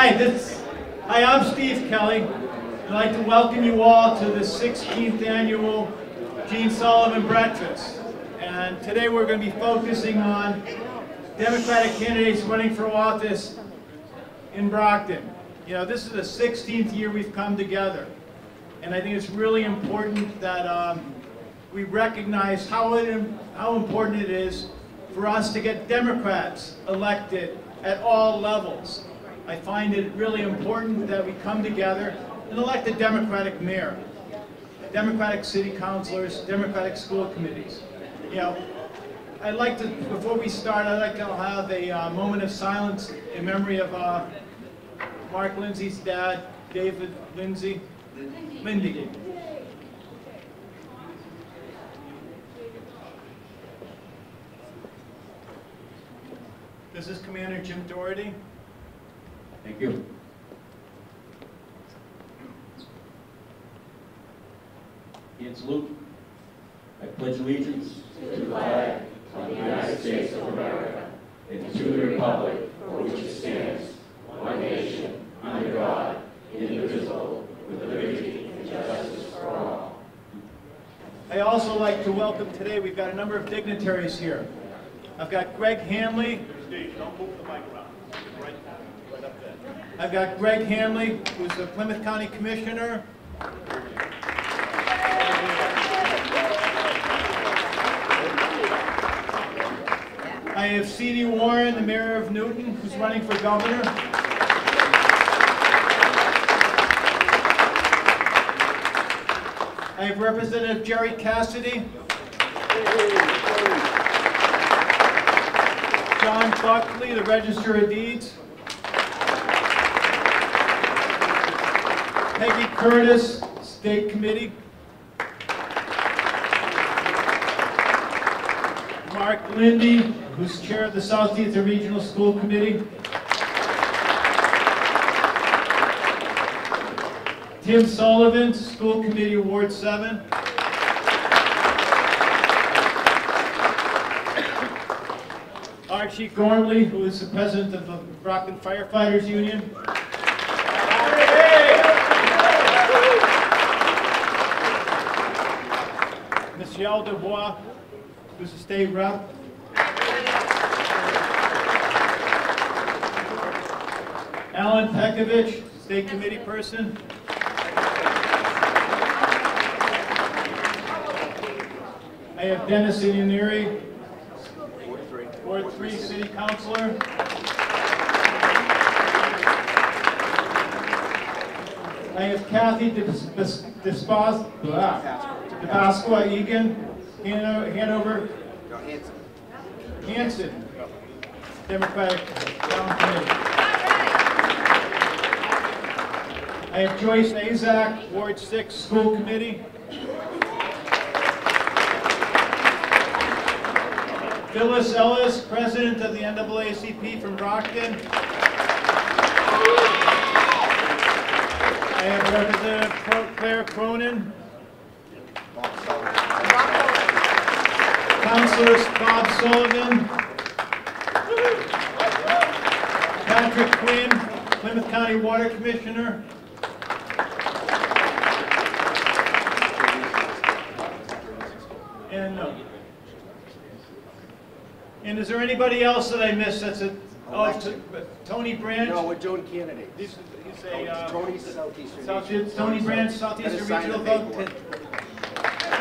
Hi, this, hi, I'm Steve Kelley. I'd like to welcome you all to the 16th annual Jean Sullivan Breakfast. And today we're going to be focusing on Democratic candidates running for office in Brockton. You know, this is the 16th year we've come together. And I think it's really important that um, we recognize how, it, how important it is for us to get Democrats elected at all levels. I find it really important that we come together and elect a Democratic mayor, Democratic city councilors, Democratic school committees. You know, I'd like to, before we start, I'd like to have a uh, moment of silence in memory of uh, Mark Lindsay's dad, David Lindsay. Lindy. This is Commander Jim Doherty. Thank you. And salute. I pledge allegiance to the flag of the United States of America and to the republic for which it stands, one nation, under God, indivisible, with liberty and justice for all. I also like to welcome today, we've got a number of dignitaries here. I've got Greg Hanley. Steve, don't move the mic around. Right, right up there. I've got Greg Hanley, who's the Plymouth County Commissioner. I have Setti Warren, the Mayor of Newton, who's running for governor. I have Representative Jerry Cassidy. John Buckley, the Register of Deeds. Curtis, State Committee. Mark Linde, who's Chair of the Southeast Regional School Committee. Tim Sullivan, School Committee Award 7. Archie Gormley, who is the president of the Brockton Firefighters Union. Michelle Dubois, who's the state rep. Alan Pekovich, state committee person. I have Dennis Eaniri, Ward 3 City Councilor. I have Kathy DePasqua Egan, Hano- Hanover, Hanson, Hanson, Democratic Town Committee. I have Joyce Azak, Ward 6 School Committee. Phyllis Ellis, President of the NAACP from Brockton. I have Representative Claire Cronin. Councilors Bob Sullivan. Patrick Quinn, Plymouth County Water Commissioner. And, uh, and is there anybody else that I missed that's a, oh, t- Tony Branch? No, we're doing candidates. He's, he's a, uh, Tony Southeastern. South- Tony Branch, Southeastern Regional Vote.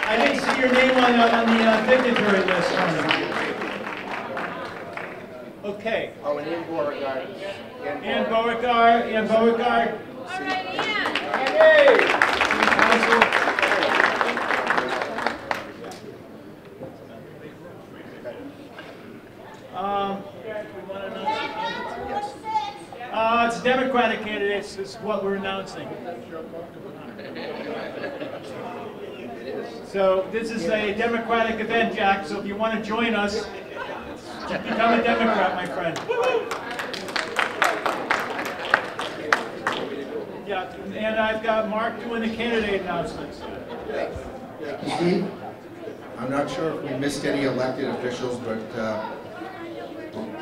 I didn't see your name on, the- on the uh, list, Tony. Okay. Oh, and Ann Beauregard. Ann Beauregard, Ann Beauregard. All right, Ann. Hey! Um, we want to announce the candidates? Uh, it's Democratic candidates is what we're announcing. So this is a Democratic event, Jack, so if you want to join us, become a Democrat, my friend. Yeah, and I've got Mark doing the candidate announcements. I'm not sure if we missed any elected officials, but uh,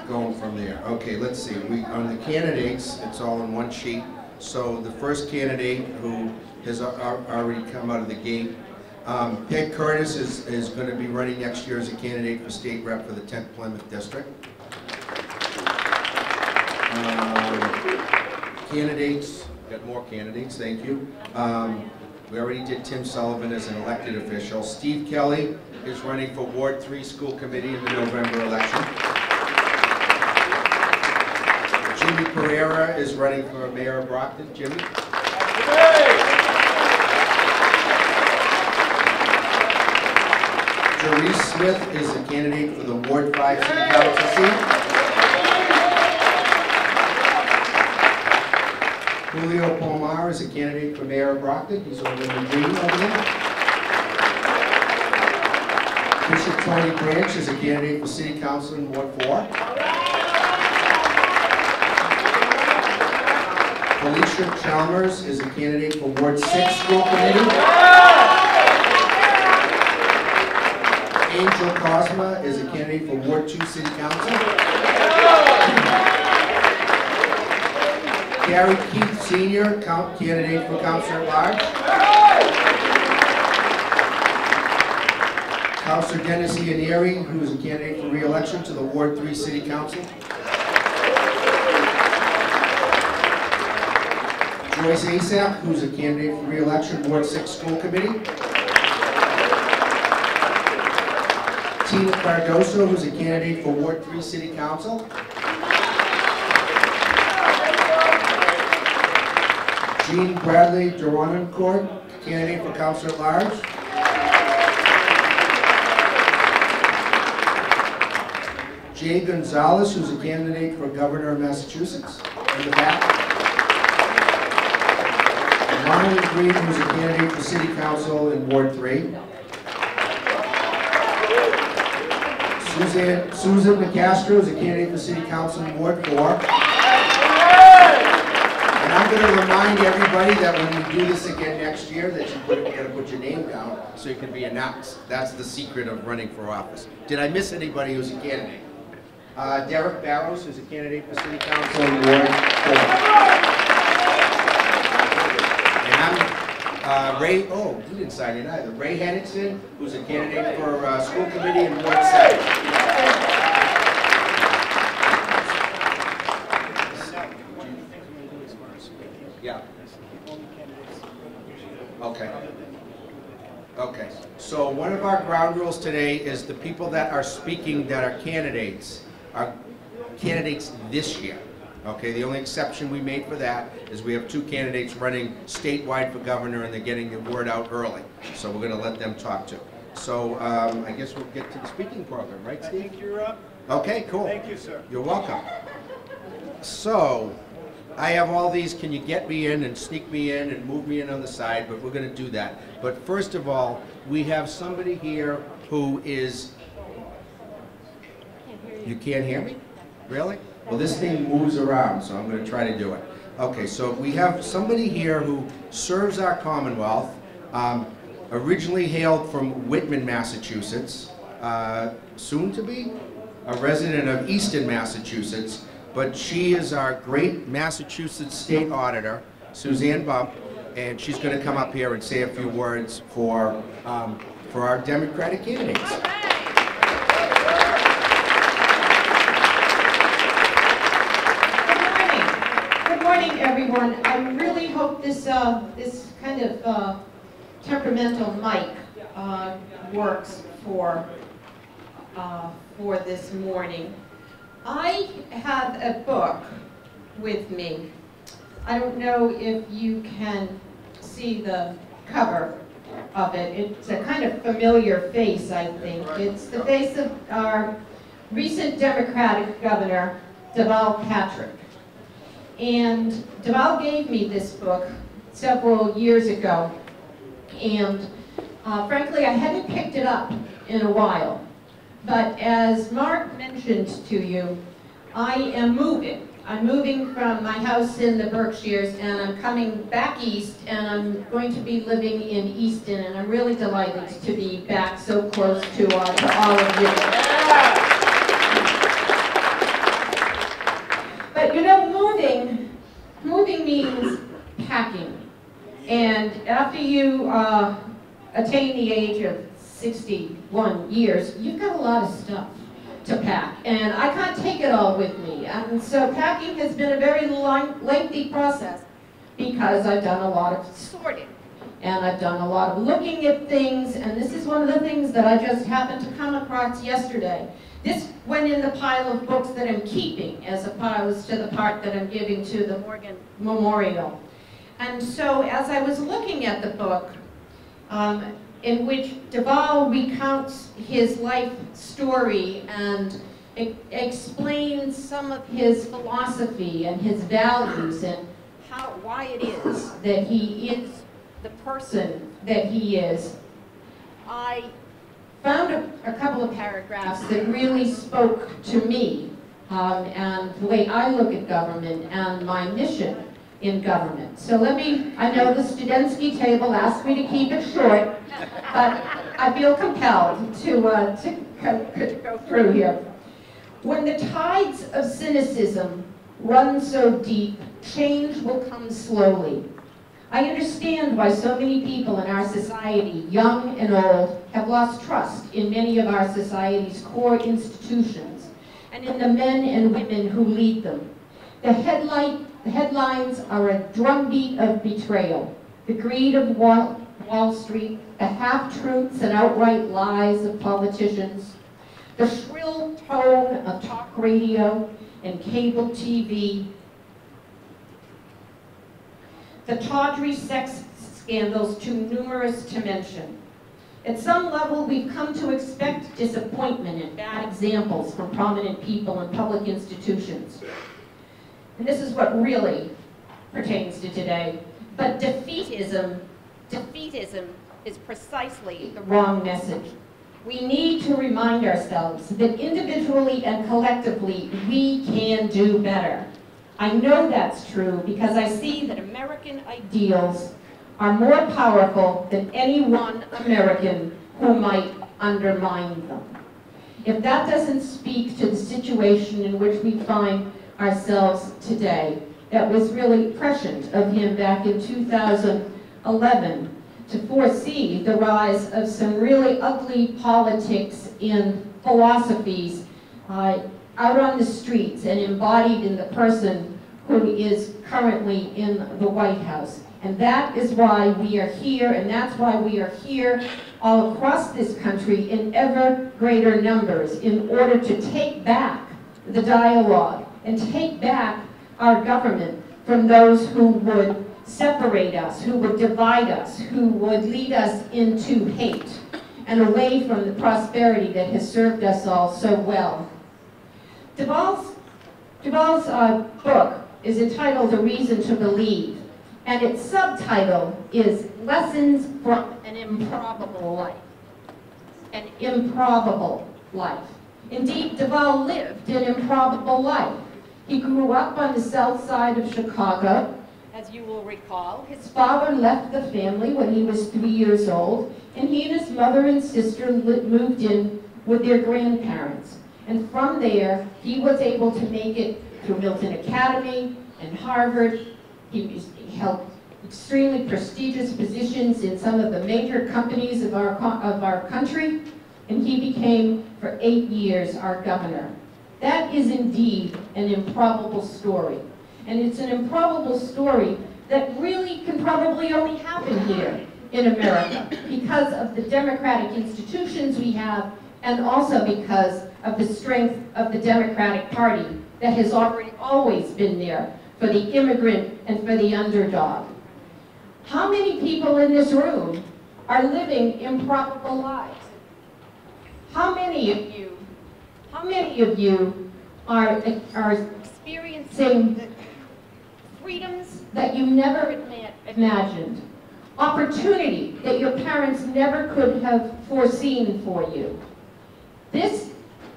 going from there. Okay, let's see, we, on the candidates, it's all in one sheet. So the first candidate who has al- al- already come out of the gate, um, Peg Curtis is, is gonna be running next year as a candidate for state rep for the 10th Plymouth District. Um, Candidates, got more candidates, thank you. Um, We already did Tim Sullivan as an elected official. Steve Kelley is running for Ward 3 School Committee in the November election. Jimmy Pereira is running for mayor of Brockton. Jimmy? Therese Smith is a candidate for the Ward 5 City Council seat. Julio Pomar is a candidate for mayor of Brockton. He's over in the green over there. Bishop Tony Branch is a candidate for city council in Ward 4. Felicia Chalmers is a candidate for Ward 6 School Committee. Angel Cosma is a candidate for Ward 2 City Council. Gary Keith Senior, candidate for council at large. Councilor Dennis Eaniri, who is a candidate for re-election to the Ward 3 City Council. Joyce Asap, who's a candidate for re-election, Ward 6 School Committee. Tina Cardoso, who's a candidate for Ward 3 City Council. Jean Bradley Derenoncourt, candidate for council at large. Jay Gonzalez, who's a candidate for governor of Massachusetts, in the back. Ronald Green, who's a candidate for city council in Ward 3. Suzanne, Susan McCastro is a candidate for city council in Ward 4. And I'm gonna remind everybody that when we do this again next year, that you put, you gotta put your name down so you can be announced. That's the secret of running for office. Did I miss anybody who's a candidate? Uh, Derek Barrows is a candidate for city council in Ward 4. And I'm, uh, Ray, oh, he didn't sign in either. Ray Henningsen, who's a candidate for, uh, school committee in Ward 7. Yeah. Okay. Okay, so one of our ground rules today is the people that are speaking that are candidates, are candidates this year. Okay, the only exception we made for that is we have two candidates running statewide for governor and they're getting the word out early. So we're gonna let them talk too. So, um, I guess we'll get to the speaking program, right, Steve? I Steve? think you're up. Okay, cool. Thank you, sir. You're welcome. So, I have all these, can you get me in and sneak me in and move me in on the side, but we're gonna do that. But first of all, we have somebody here who is... You can't hear me? Really? Well, this thing moves around, so I'm gonna try to do it. Okay, so we have somebody here who serves our Commonwealth, um, originally hailed from Whitman, Massachusetts, uh, soon to be a resident of Easton, Massachusetts, but she is our great Massachusetts State Auditor, Suzanne Bump, and she's gonna come up here and say a few words for, um, for our Democratic candidates. Good morning. Good morning, everyone. I really hope this, uh, this kind of, uh, temperamental mic, uh, works for, uh, for this morning. I have a book with me. I don't know if you can see the cover of it. It's a kind of familiar face, I think. It's the face of our recent Democratic governor, Deval Patrick. And Deval gave me this book several years ago. And uh, frankly, I hadn't picked it up in a while. But as Mark mentioned to you, I am moving. I'm moving from my house in the Berkshires and I'm coming back east and I'm going to be living in Easton and I'm really delighted to be back so close to, to all of you. moving means packing. And after you uh, attain the age of 61 years, you've got a lot of stuff to pack. And I can't take it all with me. And so packing has been a very long, lengthy process because I've done a lot of sorting. And I've done a lot of looking at things, and this is one of the things that I just happened to come across yesterday. This went in the pile of books that I'm keeping as opposed to the part that I'm giving to the Morgan Memorial. And so as I was looking at the book, um, in which Deval recounts his life story and e- explains some of his philosophy and his values and how, why it is that he is the person that he is. I found a, a couple of paragraphs that really spoke to me um, and the way I look at government and my mission in government. So let me, I know the Studensky table asked me to keep it short, but I feel compelled to, uh, to go, go through here. When the tides of cynicism run so deep, change will come slowly. I understand why so many people in our society, young and old, have lost trust in many of our society's core institutions and in the men and women who lead them. The, headlight, the headlines are a drumbeat of betrayal, the greed of Wall, Wall Street, the half-truths and outright lies of politicians, the shrill tone of talk radio and cable TV, the tawdry sex scandals too numerous to mention. At some level, we've come to expect disappointment and bad examples from prominent people in public institutions. And this is what really pertains to today. But defeatism, defeatism is precisely the wrong message. We need to remind ourselves that individually and collectively, we can do better. I know that's true because I see that American ideals are more powerful than any one American who might undermine them. If that doesn't speak to the situation in which we find ourselves today, that was really prescient of him back in 2011 to foresee the rise of some really ugly politics and philosophies uh, out on the streets and embodied in the person who is currently in the White House. And that is why we are here, and that's why we are here all across this country in ever greater numbers in order to take back the dialogue and take back our government from those who would separate us, who would divide us, who would lead us into hate and away from the prosperity that has served us all so well. Deval's, Deval's uh, book is entitled A Reason to Believe, and its subtitle is Lessons from an Improbable Life. An improbable life. Indeed, Deval lived an improbable life. He grew up on the south side of Chicago. As you will recall, his father left the family when he was three years old, and he and his mother and sister moved in with their grandparents. And from there, he was able to make it through Milton Academy and Harvard. He held extremely prestigious positions in some of the major companies of our, of our country, and he became, for eight years, our governor. That is indeed an improbable story. And it's an improbable story that really can probably only happen here in America because of the democratic institutions we have and also because of the strength of the Democratic Party that has already always been there for the immigrant and for the underdog. How many people in this room are living improbable lives? How many of you, how many of you are, are experiencing freedoms that you never imagined? Opportunity that your parents never could have foreseen for you? This,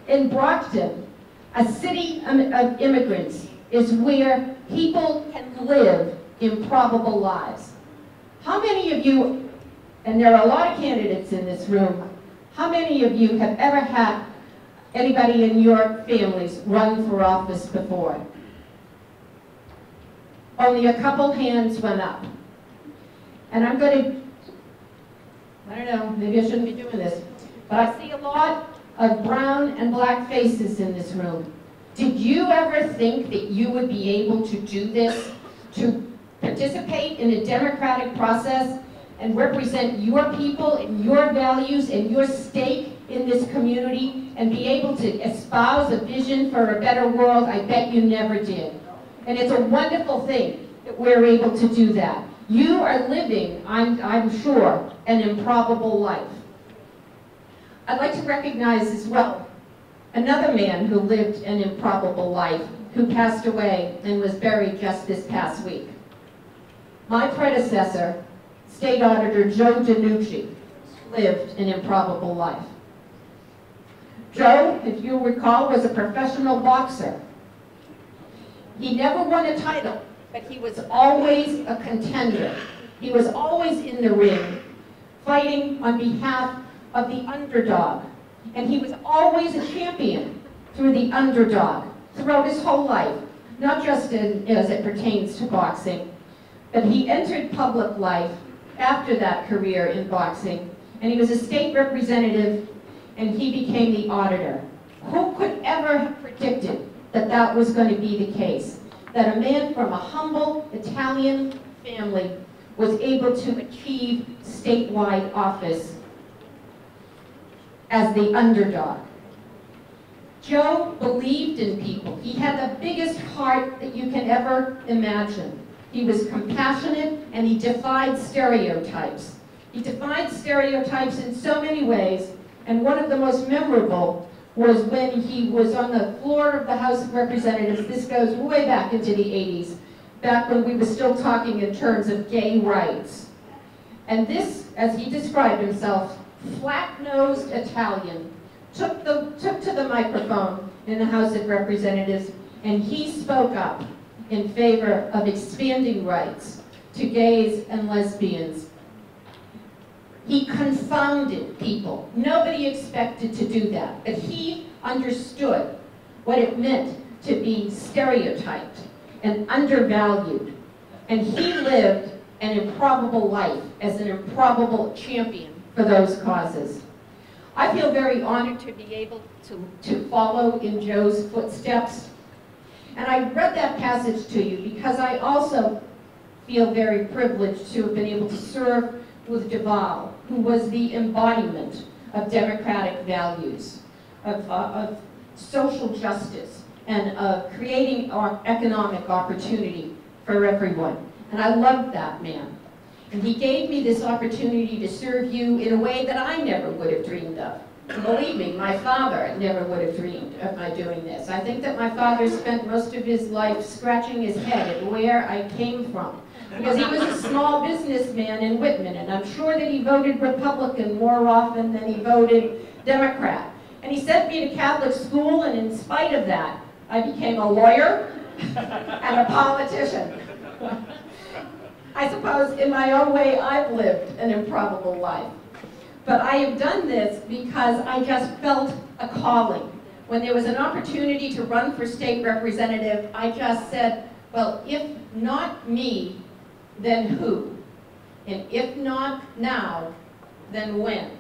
in Brockton, a city of of immigrants, is where people can live improbable lives. How many of you, and there are a lot of candidates in this room, how many of you have ever had anybody in your families run for office before? only a couple hands went up. And I'm going to, I don't know, maybe I shouldn't be doing this, but I see a lot of brown and black faces in this room. Did you ever think that you would be able to do this, to participate in a democratic process and represent your people and your values and your stake in this community and be able to espouse a vision for a better world? I bet you never did. And it's a wonderful thing that we're able to do that. You are living, I'm, I'm sure, an improbable life. I'd like to recognize as well another man who lived an improbable life, who passed away and was buried just this past week. My predecessor, State Auditor Joe DeNucci, lived an improbable life. Joe, if you recall, was a professional boxer. He never won a title, but he was always a contender. He was always in the ring, fighting on behalf of the underdog. And he was always a champion through the underdog throughout his whole life, not just in, as it pertains to boxing, but he entered public life after that career in boxing, and he was a state representative, and he became the auditor. Who could ever have predicted that that was going to be the case? That a man from a humble Italian family was able to achieve statewide office as the underdog. Joe believed in people. He had the biggest heart that you can ever imagine. He was compassionate and he defied stereotypes. He defied stereotypes in so many ways, and one of the most memorable was when he was on the floor of the House of Representatives. This goes way back into the 80s, back when we were still talking in terms of gay rights. And this, as he described himself, flat-nosed Italian, took, the, took to the microphone in the House of Representatives, and he spoke up in favor of expanding rights to gays and lesbians. He confounded people. Nobody expected to do that, but he understood what it meant to be stereotyped and undervalued. And he lived an improbable life as an improbable champion for those causes. I feel very honored to be able to, to follow in Joe's footsteps. And I read that passage to you because I also feel very privileged to have been able to serve with Deval, who was the embodiment of democratic values, of, uh, of social justice, and of creating economic opportunity for everyone. And I loved that man. And he gave me this opportunity to serve you in a way that I never would have dreamed of. Believe me, my father never would have dreamed of my doing this. I think that my father spent most of his life scratching his head at where I came from. Because he was a small businessman in Whitman, and I'm sure that he voted Republican more often than he voted Democrat. And he sent me to Catholic school, and in spite of that, I became a lawyer and a politician. I suppose in my own way I've lived an improbable life. But I have done this because I just felt a calling. When there was an opportunity to run for state representative, I just said, well, if not me, then who? And if not now, then when?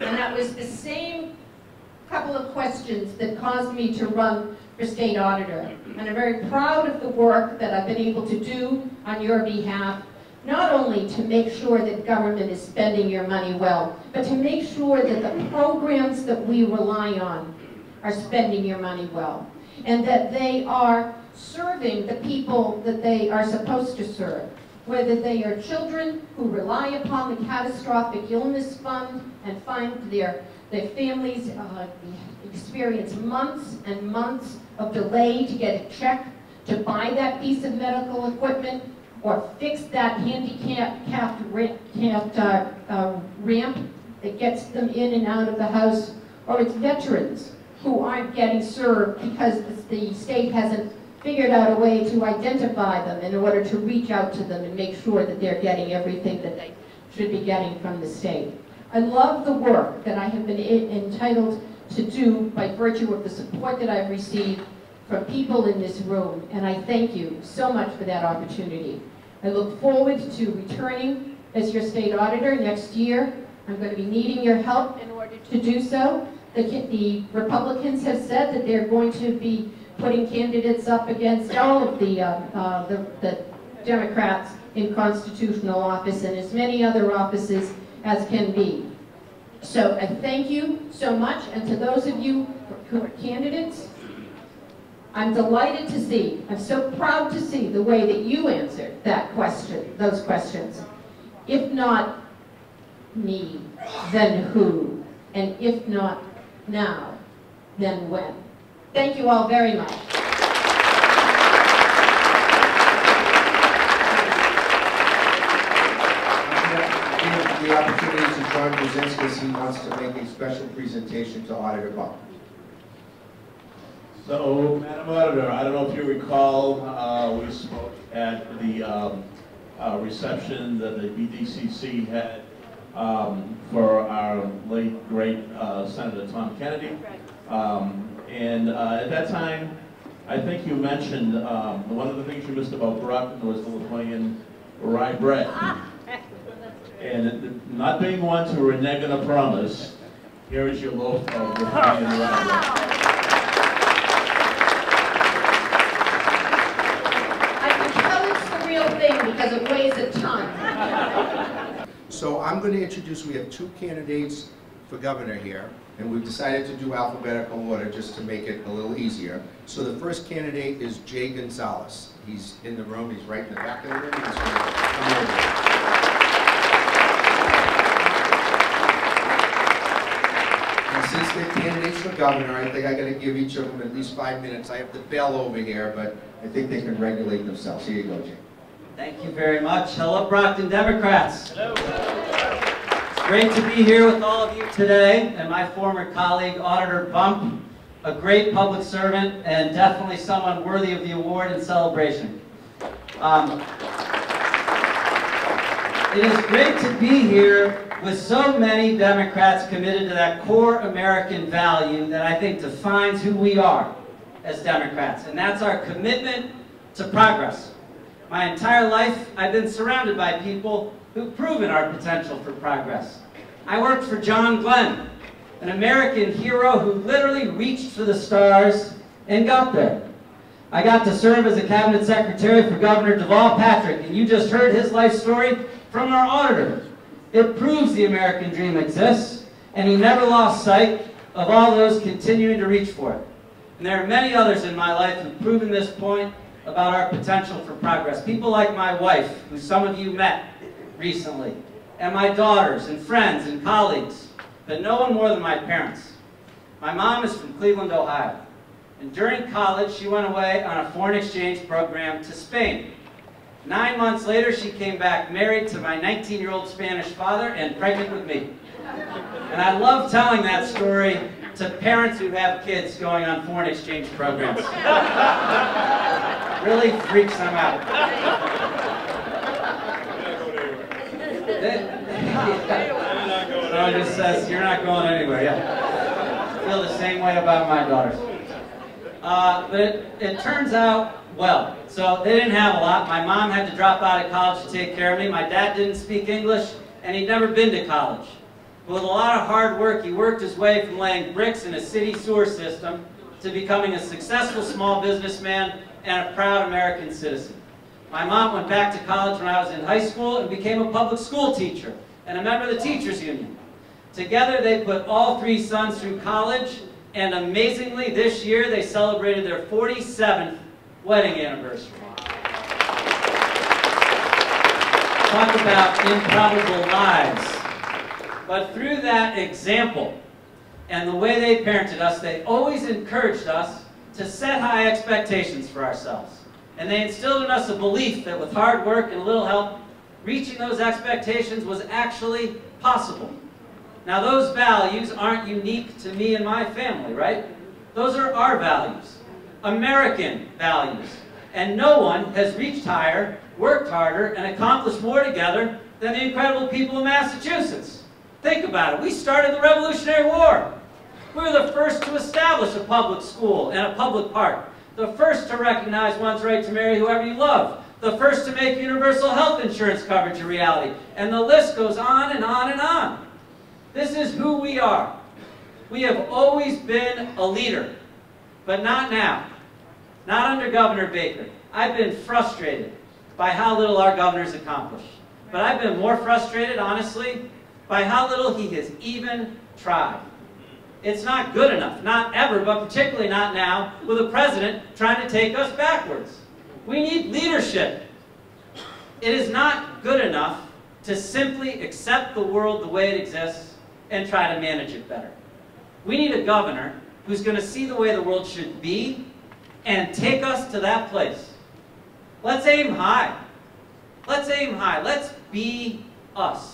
And that was the same couple of questions that caused me to run for state auditor. And I'm very proud of the work that I've been able to do on your behalf, not only to make sure that government is spending your money well, but to make sure that the programs that we rely on are spending your money well, and that they are serving the people that they are supposed to serve, whether they are children who rely upon the catastrophic illness fund and find their, their families uh, experience months and months of delay to get a check to buy that piece of medical equipment or fix that handicapped ramp, uh, uh, ramp that gets them in and out of the house, or it's veterans who aren't getting served because the state hasn't figured out a way to identify them in order to reach out to them and make sure that they're getting everything that they should be getting from the state. I love the work that I have been entitled to do by virtue of the support that I've received from people in this room, and I thank you so much for that opportunity. I look forward to returning as your state auditor next year. I'm going to be needing your help in order to do so. The, the Republicans have said that they're going to be putting candidates up against all of the, uh, uh, the, the Democrats in constitutional office and as many other offices as can be. So I thank you so much, and to those of you who are candidates, I'm delighted to see, I'm so proud to see the way that you answered that question, those questions. If not me, then who? And if not now, then when? Thank you all very much. Give the opportunity to John Krasinski as he wants to make a special presentation to Auditor Bump. So, Madam Auditor, I don't know if you recall, uh, we spoke at the um, uh, reception that the BDCC had um, for our late, great uh, Senator Tom Kennedy. Um, And uh, at that time, I think you mentioned, um, one of the things you missed about Brockton was the Lithuanian rye bread. And it- not being one to renege on a promise, here is your loaf of Lithuanian rye bread. I can tell it's the real thing because it weighs a ton. So I'm going to introduce, we have two candidates for governor here, and we've decided to do alphabetical order just to make it a little easier. So the first candidate is Jay Gonzalez. He's in the room, he's right in the back of the room. He's gonna come over. Since they're candidates for governor, I think I gotta give each of them at least five minutes. I have the bell over here, but I think they can regulate themselves. Here you go, Jay. Thank you very much. Hello, Brockton Democrats. Hello. Great to be here with all of you today, and my former colleague, Auditor Bump, a great public servant, and definitely someone worthy of the award and celebration. Um, it is great to be here with so many Democrats committed to that core American value that I think defines who we are as Democrats, and that's our commitment to progress. My entire life, I've been surrounded by people who've proven our potential for progress. I worked for John Glenn, an American hero who literally reached for the stars and got there. I got to serve as a cabinet secretary for Governor Deval Patrick, and you just heard his life story from our auditor. It proves the American dream exists, and he never lost sight of all those continuing to reach for it. And there are many others in my life who've proven this point about our potential for progress. People like my wife, who some of you met recently, and my daughters and friends and colleagues, but no one more than my parents. My mom is from Cleveland, Ohio. And during college, she went away on a foreign exchange program to Spain. Nine months later, she came back married to my 19-year-old Spanish father and pregnant with me. And I love telling that story to parents who have kids going on foreign exchange programs. really freaks them out. So it just says, you're not going anywhere, yeah. I feel the same way about my daughters. Uh, but it, it turns out well. So they didn't have a lot. My mom had to drop out of college to take care of me. My dad didn't speak English, and he'd never been to college. With a lot of hard work, he worked his way from laying bricks in a city sewer system to becoming a successful small businessman and a proud American citizen. My mom went back to college when I was in high school and became a public school teacher and a member of the teachers union. Together, they put all three sons through college, and amazingly, this year they celebrated their 47th wedding anniversary. Talk about improbable lives. But through that example and the way they parented us, they always encouraged us to set high expectations for ourselves. And they instilled in us a belief that with hard work and a little help, reaching those expectations was actually possible. Now those values aren't unique to me and my family, right? Those are our values, American values. And no one has reached higher, worked harder, and accomplished more together than the incredible people of Massachusetts. Think about it. We started the Revolutionary War. We were the first to establish a public school and a public park. The first to recognize one's right to marry whoever you love. The first to make universal health insurance coverage a reality. And the list goes on and on and on. This is who we are. We have always been a leader, but not now. Not under Governor Baker. I've been frustrated by how little our governor's accomplished. But I've been more frustrated, honestly, by how little he has even tried. It's not good enough, not ever, but particularly not now, with a president trying to take us backwards. We need leadership. It is not good enough to simply accept the world the way it exists and try to manage it better. We need a governor who's going to see the way the world should be and take us to that place. Let's aim high. Let's aim high. Let's be us.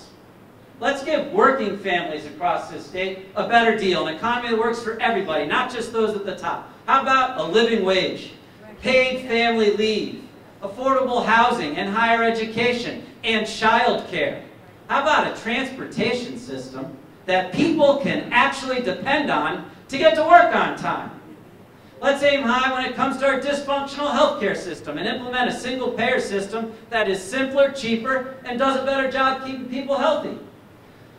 Let's give working families across this state a better deal, an economy that works for everybody, not just those at the top. How about a living wage, paid family leave, affordable housing and higher education, and child care? How about a transportation system that people can actually depend on to get to work on time? Let's aim high when it comes to our dysfunctional healthcare system and implement a single payer system that is simpler, cheaper, and does a better job keeping people healthy.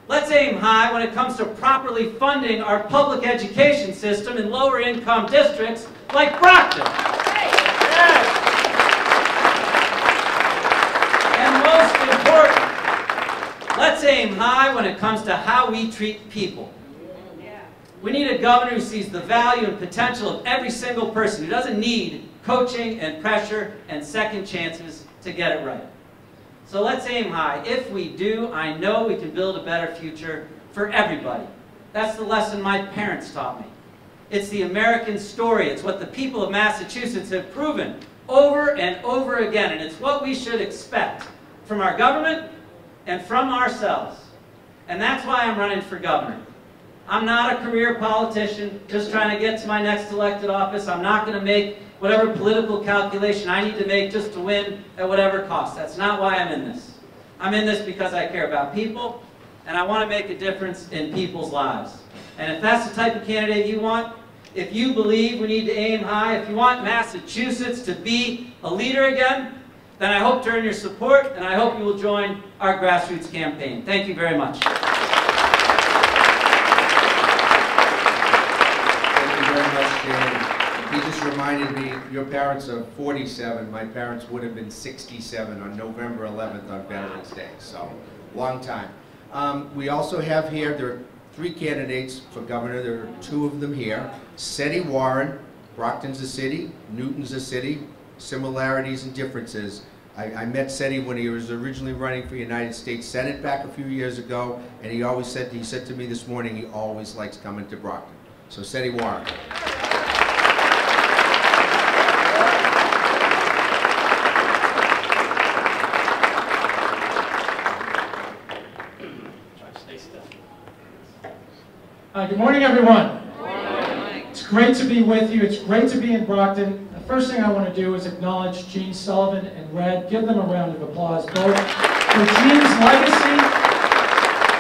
Let's aim high when it comes to properly funding our public education system in lower income districts like Brockton. And most important, let's aim high when it comes to how we treat people. We need a governor who sees the value and potential of every single person, who doesn't need coaching and pressure and second chances to get it right. So let's aim high. If we do, I know we can build a better future for everybody. That's the lesson my parents taught me. It's the American story. It's what the people of Massachusetts have proven over and over again. And it's what we should expect from our government and from ourselves. And that's why I'm running for governor. I'm not a career politician just trying to get to my next elected office. I'm not going to make whatever political calculation I need to make just to win at whatever cost. That's not why I'm in this. I'm in this because I care about people, and I want to make a difference in people's lives. And if that's the type of candidate you want, if you believe we need to aim high, if you want Massachusetts to be a leader again, then I hope to earn your support, and I hope you will join our grassroots campaign. Thank you very much. Thank you very much, Dan. He just reminded me, your parents are 47, my parents would have been 67 on November 11th on Veterans Day, so, long time. Um, We also have here, there are three candidates for governor, there are two of them here. Setti Warren, Brockton's a city, Newton's a city, similarities and differences. I, I met Setti when he was originally running for United States Senate back a few years ago, and he always said, he said to me this morning, he always likes coming to Brockton. So Setti Warren. Try to stay still. Uh, Good morning, everyone. It's great to be with you. It's great to be in Brockton. The first thing I want to do is acknowledge Jean Sullivan and Red. Give them a round of applause, both for Jean's legacy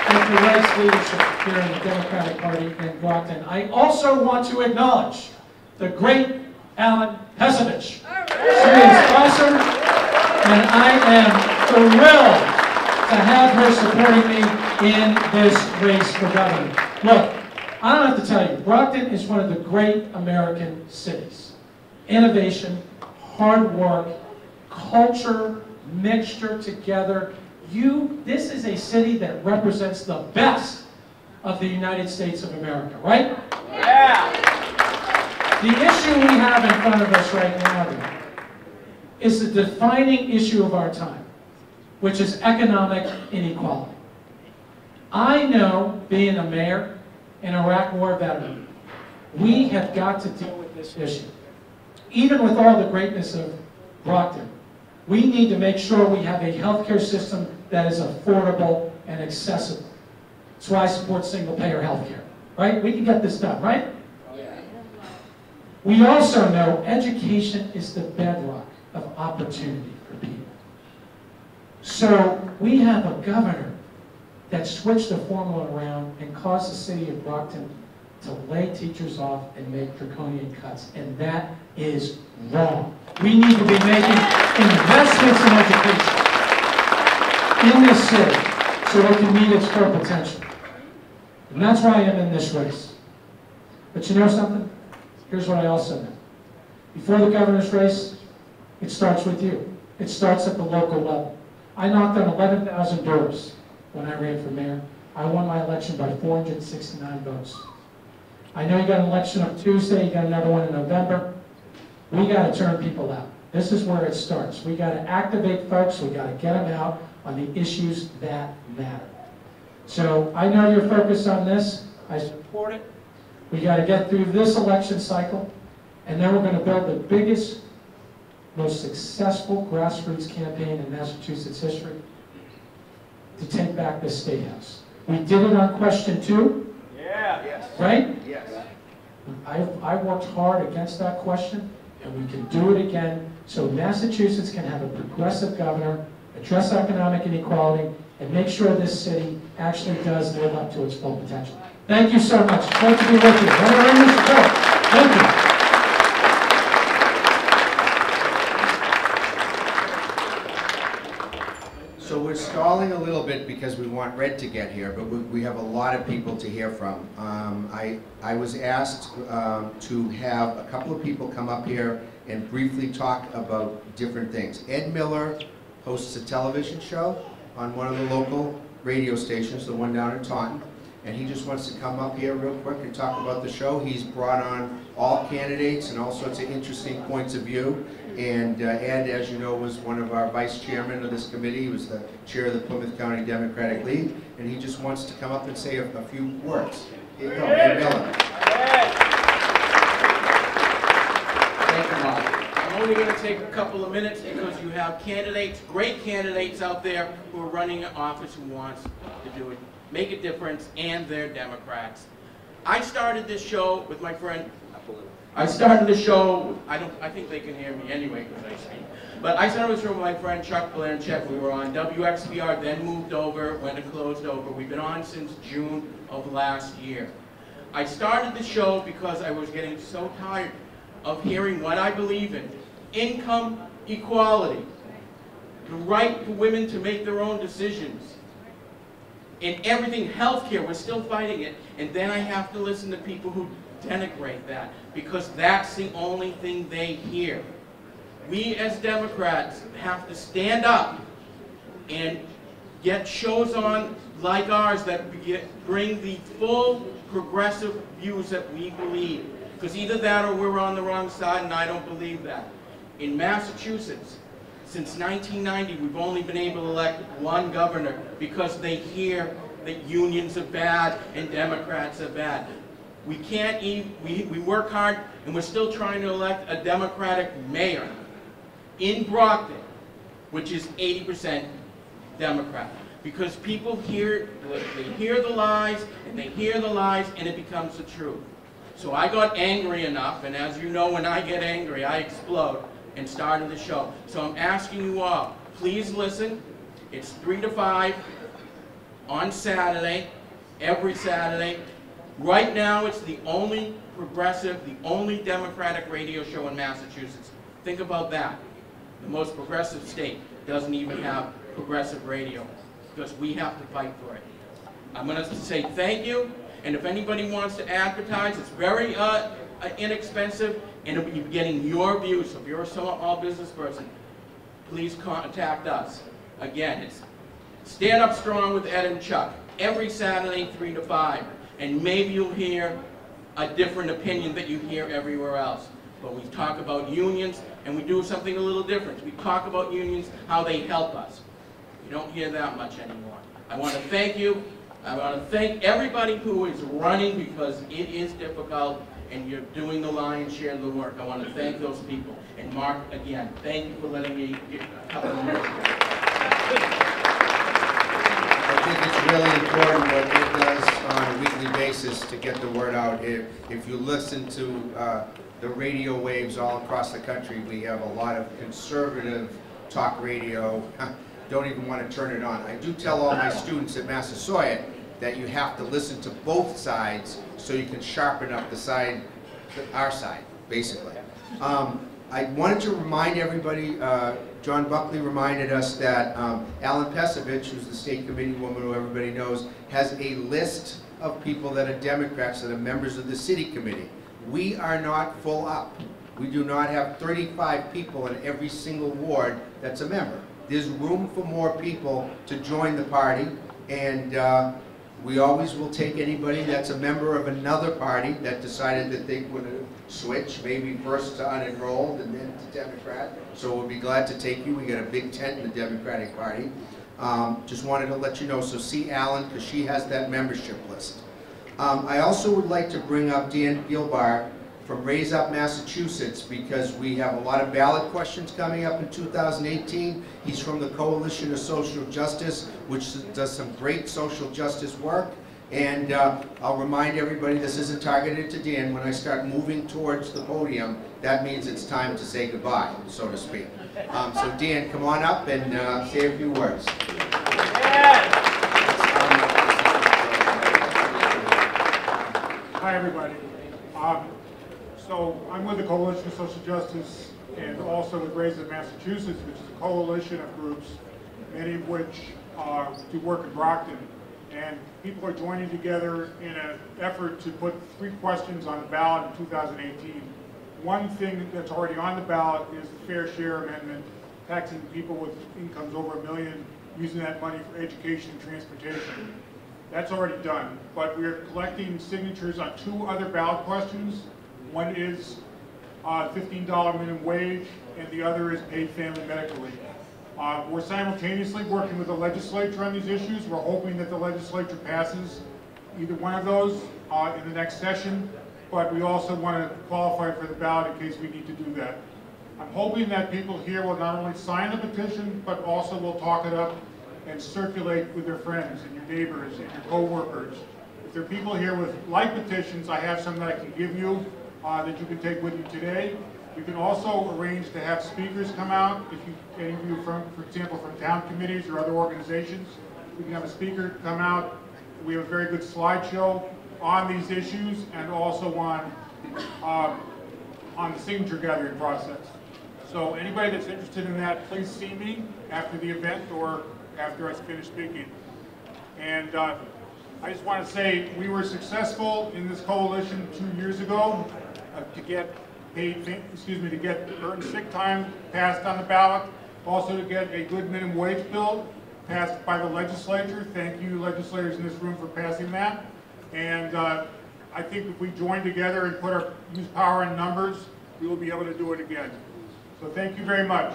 and for Red's leadership here in the Democratic Party in Brockton. I also want to acknowledge the great Alan Pesovich. She is awesome, and I am thrilled to have her supporting me in this race for governor. Look, I don't have to tell you, Brockton is one of the great American cities. Innovation, hard work, culture, mixture together. You, this is a city that represents the best of the United States of America, right? Yeah. The issue we have in front of us right now though, is the defining issue of our time, which is economic inequality. I know, being a mayor, an Iraq War veteran, we have got to deal with this issue. Even with all the greatness of Brockton, we need to make sure we have a healthcare system that is affordable and accessible. That's why I support single-payer healthcare, right? We can get this done, right? We also know education is the bedrock of opportunity for people. So we have a governor that switched the formula around and caused the city of Brockton to lay teachers off and make draconian cuts. And that is wrong. We need to be making investments in education in this city so it can meet its full potential. And that's why I'm in this race. But you know something? Here's what I also know. Before the governor's race, it starts with you. It starts at the local level. I knocked on 11,000 doors when I ran for mayor. I won my election by 469 votes. I know you got an election on Tuesday, you got another one in November. We got to turn people out. This is where it starts. We got to activate folks, we got to get them out on the issues that matter. So I know you're focused on this, I support it. We got to get through this election cycle, and then we're going to build the biggest, most successful grassroots campaign in Massachusetts history to take back this state house. We did it on question two, Yeah. Yes. right? Yes. I, I worked hard against that question, and we can do it again, so Massachusetts can have a progressive governor, address economic inequality, and make sure this city actually does live up to its full potential. Thank you so much. Great to be with you. Wanna ring this bell? Thank you. So we're stalling a little bit because we want Red to get here, but we, we have a lot of people to hear from. Um, I, I was asked, um, to have a couple of people come up here and briefly talk about different things. Ed Miller hosts a television show on one of the local radio stations, the one down in Taunton. And he just wants to come up here real quick and talk about the show. He's brought on all candidates and all sorts of interesting points of view. And uh, Ed, as you know, was one of our vice chairmen of this committee. He was the chair of the Plymouth County Democratic League. And he just wants to come up and say a, a few words. Here you go, Ed Miller. Thank you, Mark. I'm only going to take a couple of minutes because you have candidates, great candidates out there who are running an office who wants to do it, make a difference, and they're Democrats. I started this show with my friend, I started the show, I don't, I think they can hear me anyway because I speak. But I started this show with my friend Chuck Blanchett. We were on WXBR, then moved over, when it closed over. We've been on since June of last year. I started the show because I was getting so tired of hearing what I believe in. Income equality, the right for women to make their own decisions. In everything, healthcare, we're still fighting it. And then I have to listen to people who denigrate that because that's the only thing they hear. We as Democrats have to stand up and get shows on like ours that bring the full progressive views that we believe. Because either that or we're on the wrong side, and I don't believe that. In Massachusetts, since 1990, we've only been able to elect one governor because they hear that unions are bad and Democrats are bad. We can't even, we, we work hard, and we're still trying to elect a Democratic mayor in Brockton, which is 80% Democrat. Because people hear, they hear the lies, and they hear the lies, and it becomes the truth. So I got angry enough, and as you know, when I get angry, I explode, and started the show. So I'm asking you all, please listen. It's 3 to 5 on Saturday, every Saturday. Right now, it's the only progressive, the only Democratic radio show in Massachusetts. Think about that. The most progressive state doesn't even have progressive radio because we have to fight for it. I'm going to say thank you, and if anybody wants to advertise, it's very uh, uh, inexpensive, and be getting your views. So if you're a small business person, please contact us. Again, it's Stand Up Strong with Ed and Chuck, every Saturday, 3 to 5. And maybe you'll hear a different opinion that you hear everywhere else. But we talk about unions, and we do something a little different. We talk about unions, how they help us. You don't hear that much anymore. I want to thank you. I want to thank everybody who is running because it is difficult, and you're doing the lion's share of the work. I want to thank those people. And Mark, again, thank you for letting me get a couple of minutes. I think it's really important what it does on a weekly basis to get the word out. If, if you listen to uh, the radio waves all across the country, we have a lot of conservative talk radio. Don't even want to turn it on. I do tell all my students at Massasoit that you have to listen to both sides so you can sharpen up the side, our side, basically. Um, I wanted to remind everybody, uh, John Buckley reminded us that um, Alan Pesovich, who's the state committee woman who everybody knows, has a list of people that are Democrats that are members of the city committee. We are not full up. We do not have 35 people in every single ward that's a member. There's room for more people to join the party, and uh, we always will take anybody that's a member of another party that decided that they would switch, maybe first to unenrolled and then to Democrat. So we'll be glad to take you. We got a big tent in the Democratic Party. Um, Just wanted to let you know, so see Alan, because she has that membership list. Um, I also would like to bring up Dan Gilbar from Raise Up Massachusetts, because we have a lot of ballot questions coming up in 2018. He's from the Coalition of Social Justice, which does some great social justice work. And uh, I'll remind everybody, this isn't targeted to Dan. When I start moving towards the podium, that means it's time to say goodbye, so to speak. Um, So Dan, come on up and uh, say a few words. Hi, everybody. Um, So I'm with the Coalition of Social Justice and also with Raise Up Massachusetts, which is a coalition of groups, many of which uh, do work in Brockton. And people are joining together in an effort to put three questions on the ballot in 2018. One thing that's already on the ballot is the fair share amendment, taxing people with incomes over a million, using that money for education and transportation. That's already done, but we're collecting signatures on two other ballot questions. One is uh, $15 minimum wage, and the other is paid family medical leave. Uh, We're simultaneously working with the legislature on these issues. We're hoping that the legislature passes either one of those uh, in the next session, but we also want to qualify for the ballot in case we need to do that. I'm hoping that people here will not only sign the petition, but also will talk it up and circulate with their friends and your neighbors and your coworkers. If there are people here with like petitions, I have some that I can give you uh, that you can take with you today. We can also arrange to have speakers come out, if you, any of you from, for example, from town committees or other organizations. We can have a speaker come out. We have a very good slideshow on these issues and also on, uh, on the signature gathering process. So anybody that's interested in that, please see me after the event or after I finish speaking. And uh, I just want to say, we were successful in this coalition two years ago uh, to get paid, excuse me, to get earned sick time passed on the ballot, also to get a good minimum wage bill passed by the legislature. Thank you legislators in this room for passing that. And uh, I think if we join together and put our, use power in numbers, we will be able to do it again. So thank you very much.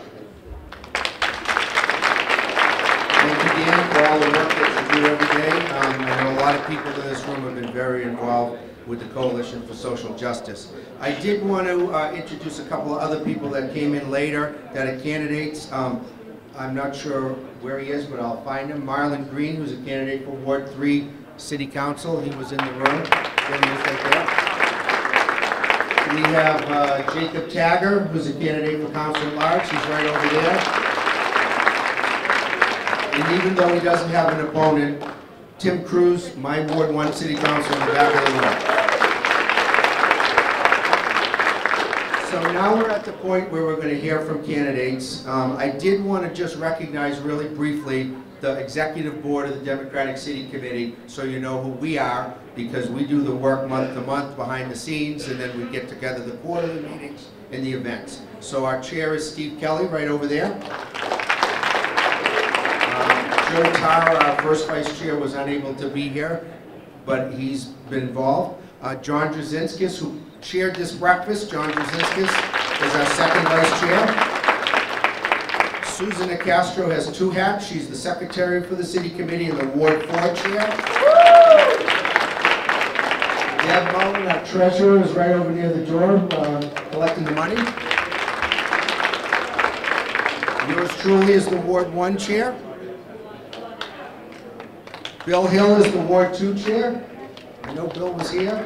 Thank you, Dan, for all the work that you do every day. Um, I know a lot of people in this room have been very involved with the Coalition for Social Justice. I did want to uh, introduce a couple of other people that came in later that are candidates. Um, I'm not sure where he is, but I'll find him. Marlon Green, who's a candidate for Ward 3 City Council. He was in the room. We have uh, Jacob Tagger, who's a candidate for council at large. He's right over there. And even though he doesn't have an opponent, Tim Cruz, my Ward 1 City Council in the back of the room. So now we're at the point where we're going to hear from candidates. Um, I did want to just recognize really briefly the Executive Board of the Democratic City Committee, so you know who we are, because we do the work month to month behind the scenes, and then we get together the quarterly meetings and the events. So our chair is Steve Kelley, right over there. Joe Tara, our first vice chair, was unable to be here, but he's been involved. Uh, John Drazinskis, who chaired this breakfast, John Drazinskis is our second vice chair. Susan Castro has two hats. She's the secretary for the city committee and the Ward 4 chair. Deb Mullen, our treasurer, is right over near the door uh, collecting the money. Yours truly is the Ward 1 chair. Bill Hill is the Ward 2 chair. I know Bill was here.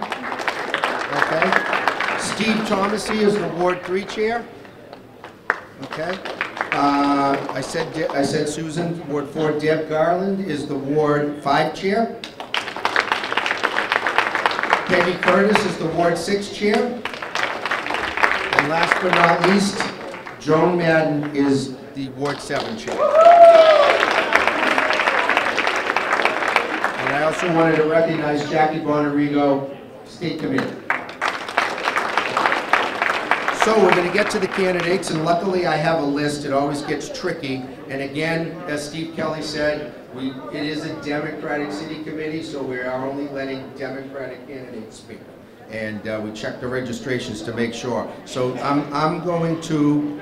Okay. Steve Thomasy is the Ward 3 chair. Okay. Uh, I said, I said Susan, Ward 4. Deb Garland is the Ward 5 chair. Peggy Curtis is the Ward 6 chair. And last but not least, Joan Madden is the Ward 7 chair. Also wanted to recognize Jackie Bonarigo, State Committee. So we're going to get to the candidates, and luckily I have a list. It always gets tricky. And again, as Steve Kelley said, we, it is a Democratic City Committee, so we are only letting Democratic candidates speak. And uh, we check the registrations to make sure. So I'm, I'm going to,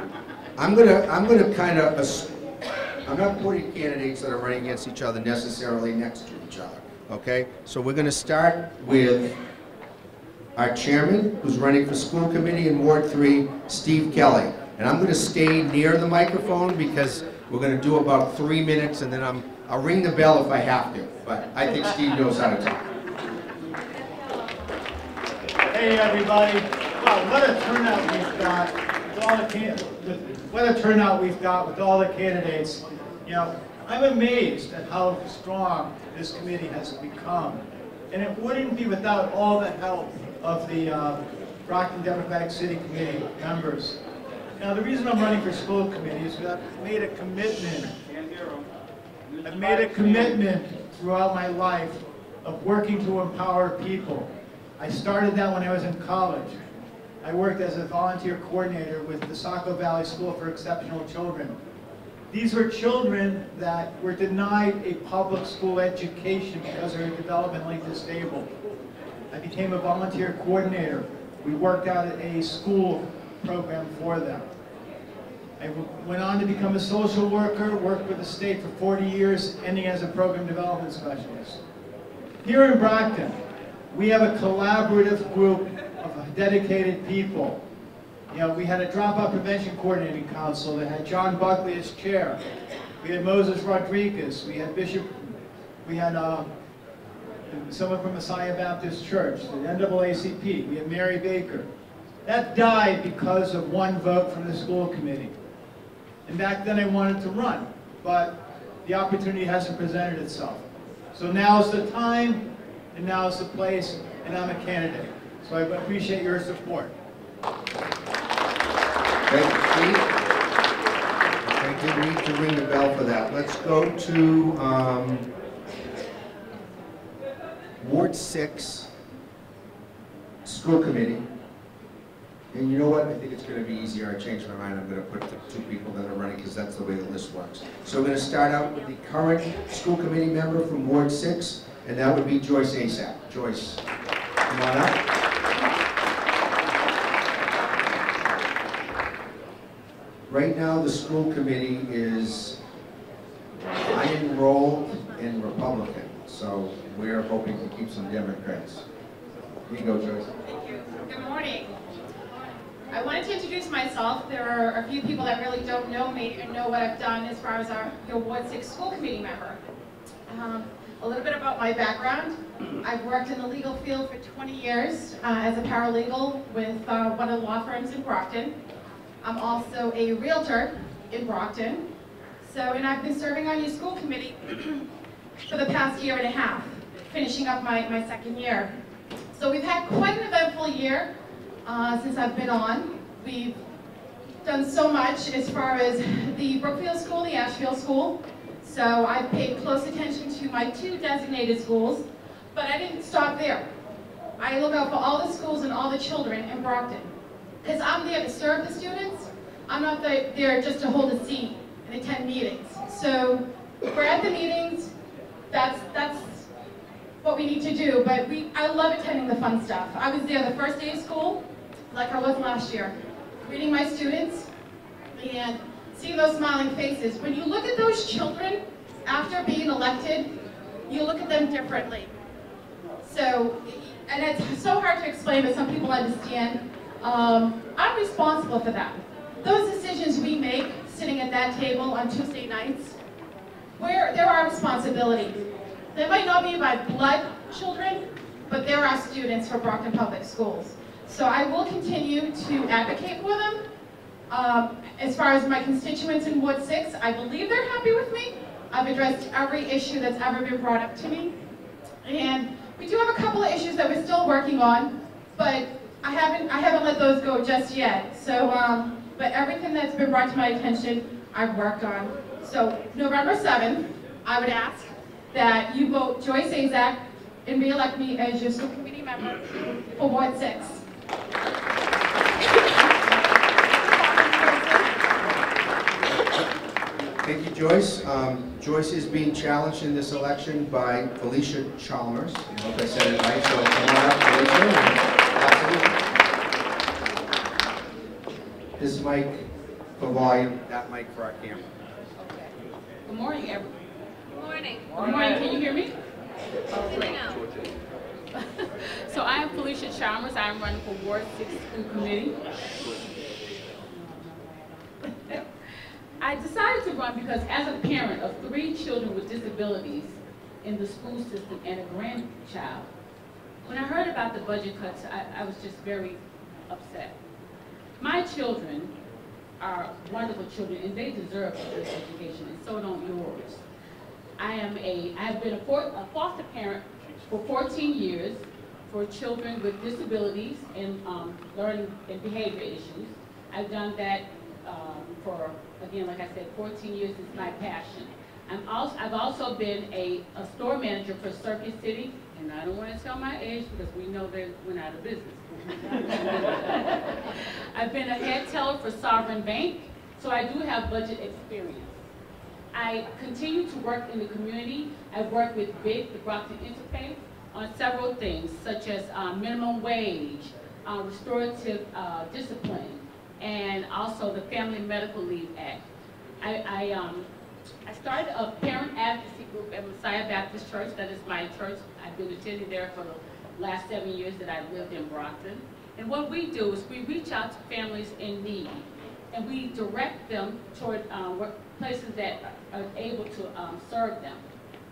I'm gonna, I'm gonna kind of, I'm not putting candidates that are running against each other necessarily next to each other, okay? So we're gonna start with our chairman, who's running for school committee in Ward 3, Steve Kelley. And I'm gonna stay near the microphone because we're gonna do about three minutes and then I'm, I'll ring the bell if I have to. But I think Steve knows how to talk. Hey, everybody. Wow, what a turnout we've got with all the what a turnout we've got with all the candidates. You know, I'm amazed at how strong this committee has become. And it wouldn't be without all the help of the uh, Brockton Democratic City Committee members. Now, the reason I'm running for school committee is that I've made a commitment. I've made a commitment throughout my life of working to empower people. I started that when I was in college. I worked as a volunteer coordinator with the Saco Valley School for Exceptional Children. These were children that were denied a public school education because they were developmentally disabled. I became a volunteer coordinator. We worked out a school program for them. I went on to become a social worker, worked with the state for 40 years, ending as a program development specialist. Here in Brockton, we have a collaborative group of dedicated people. You know, we had a dropout prevention coordinating council that had John Buckley as chair. We had Moses Rodriguez. We had Bishop. We had uh, someone from Messiah Baptist Church, the NAACP. We had Mary Baker. That died because of one vote from the school committee. And back then I wanted to run, but the opportunity hasn't presented itself. So now's the time, and now's the place, and I'm a candidate. So I appreciate your support. Thank you, Steve. I did need to ring the bell for that. Let's go to um, Ward 6, School Committee. And you know what? I think it's going to be easier. I changed my mind. I'm going to put the two people that are running because that's the way the list works. So we're going to start out with the current school committee member from Ward 6, and that would be Joyce Asap. Joyce, come on up. Right now, the school committee is I enrolled in Republican, so we're hoping to keep some Democrats. You go, Joyce. Thank you. Good morning. I wanted to introduce myself. There are a few people that really don't know me and know what I've done as far as our your Ward 6 school committee member. Um, a little bit about my background. I've worked in the legal field for 20 years uh, as a paralegal with uh, one of the law firms in Brockton. I'm also a realtor in Brockton. So, and I've been serving on your school committee for the past year and a half, finishing up my, my second year. So we've had quite an eventful year uh, since I've been on. We've done so much as far as the Brookfield School, the Ashfield School. So I've paid close attention to my two designated schools, but I didn't stop there. I look out for all the schools and all the children in Brockton. Because I'm there to serve the students. I'm not the- there just to hold a seat and attend meetings. So we're at the meetings, that's, that's what we need to do, but we, I love attending the fun stuff. I was there the first day of school, like I was last year, greeting my students and seeing those smiling faces. When you look at those children after being elected, you look at them differently. So, and it's so hard to explain, but some people understand. Um, I'm responsible for that. Those decisions we make sitting at that table on Tuesday nights, where they're our responsibility. They might not be my blood children, but they're our students for Brockton Public Schools. So I will continue to advocate for them. Um, as far as my constituents in Ward 6, I believe they're happy with me. I've addressed every issue that's ever been brought up to me. And we do have a couple of issues that we're still working on, but I haven't, I haven't let those go just yet. So, um, but everything that's been brought to my attention, I've worked on. So November 7th, I would ask that you vote Joyce Azak and re-elect me as your school committee member for Ward 6. Thank you, Joyce. Um, Joyce is being challenged in this election by Felicia Chalmers. I hope I said it right, so come on up, Felicia. Absolutely. This mic for volume, that mic for our camera. Good morning, everyone. Good morning. Good morning, can you hear me? Right now. So I am Felicia Chalmers. I'm running for Ward 6 School Committee. I decided to run because as a parent of three children with disabilities in the school system and a grandchild, when I heard about the budget cuts, I, I was just very upset. My children are wonderful children and they deserve a good education and so don't yours. I am a, I have been a, for, a foster parent for 14 years for children with disabilities and um, learning and behavior issues. I've done that um, for, again, like I said, 14 years is my passion. I'm also, I've also been a, a store manager for Circuit City, and I don't want to tell my age because we know they went out of business. I've been a head teller for Sovereign Bank, so I do have budget experience. I continue to work in the community. I work with BIG, the Brockton Interfaith, on several things, such as um, minimum wage, uh, restorative uh, discipline, and also the Family Medical Leave Act. I, I, um, I started a parent advocacy group at Messiah Baptist Church. That is my church. I've been attending there for the last seven years that I've lived in Brockton. And what we do is we reach out to families in need, and we direct them toward um, places that are able to um, serve them.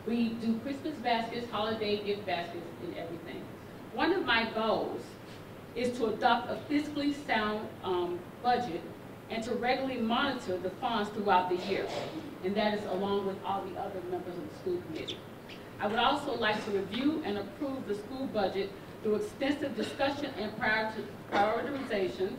We do Christmas baskets, holiday gift baskets, and everything. One of my goals is to adopt a fiscally sound um, budget and to regularly monitor the funds throughout the year. And that is along with all the other members of the school committee. I would also like to review and approve the school budget through extensive discussion and prioritization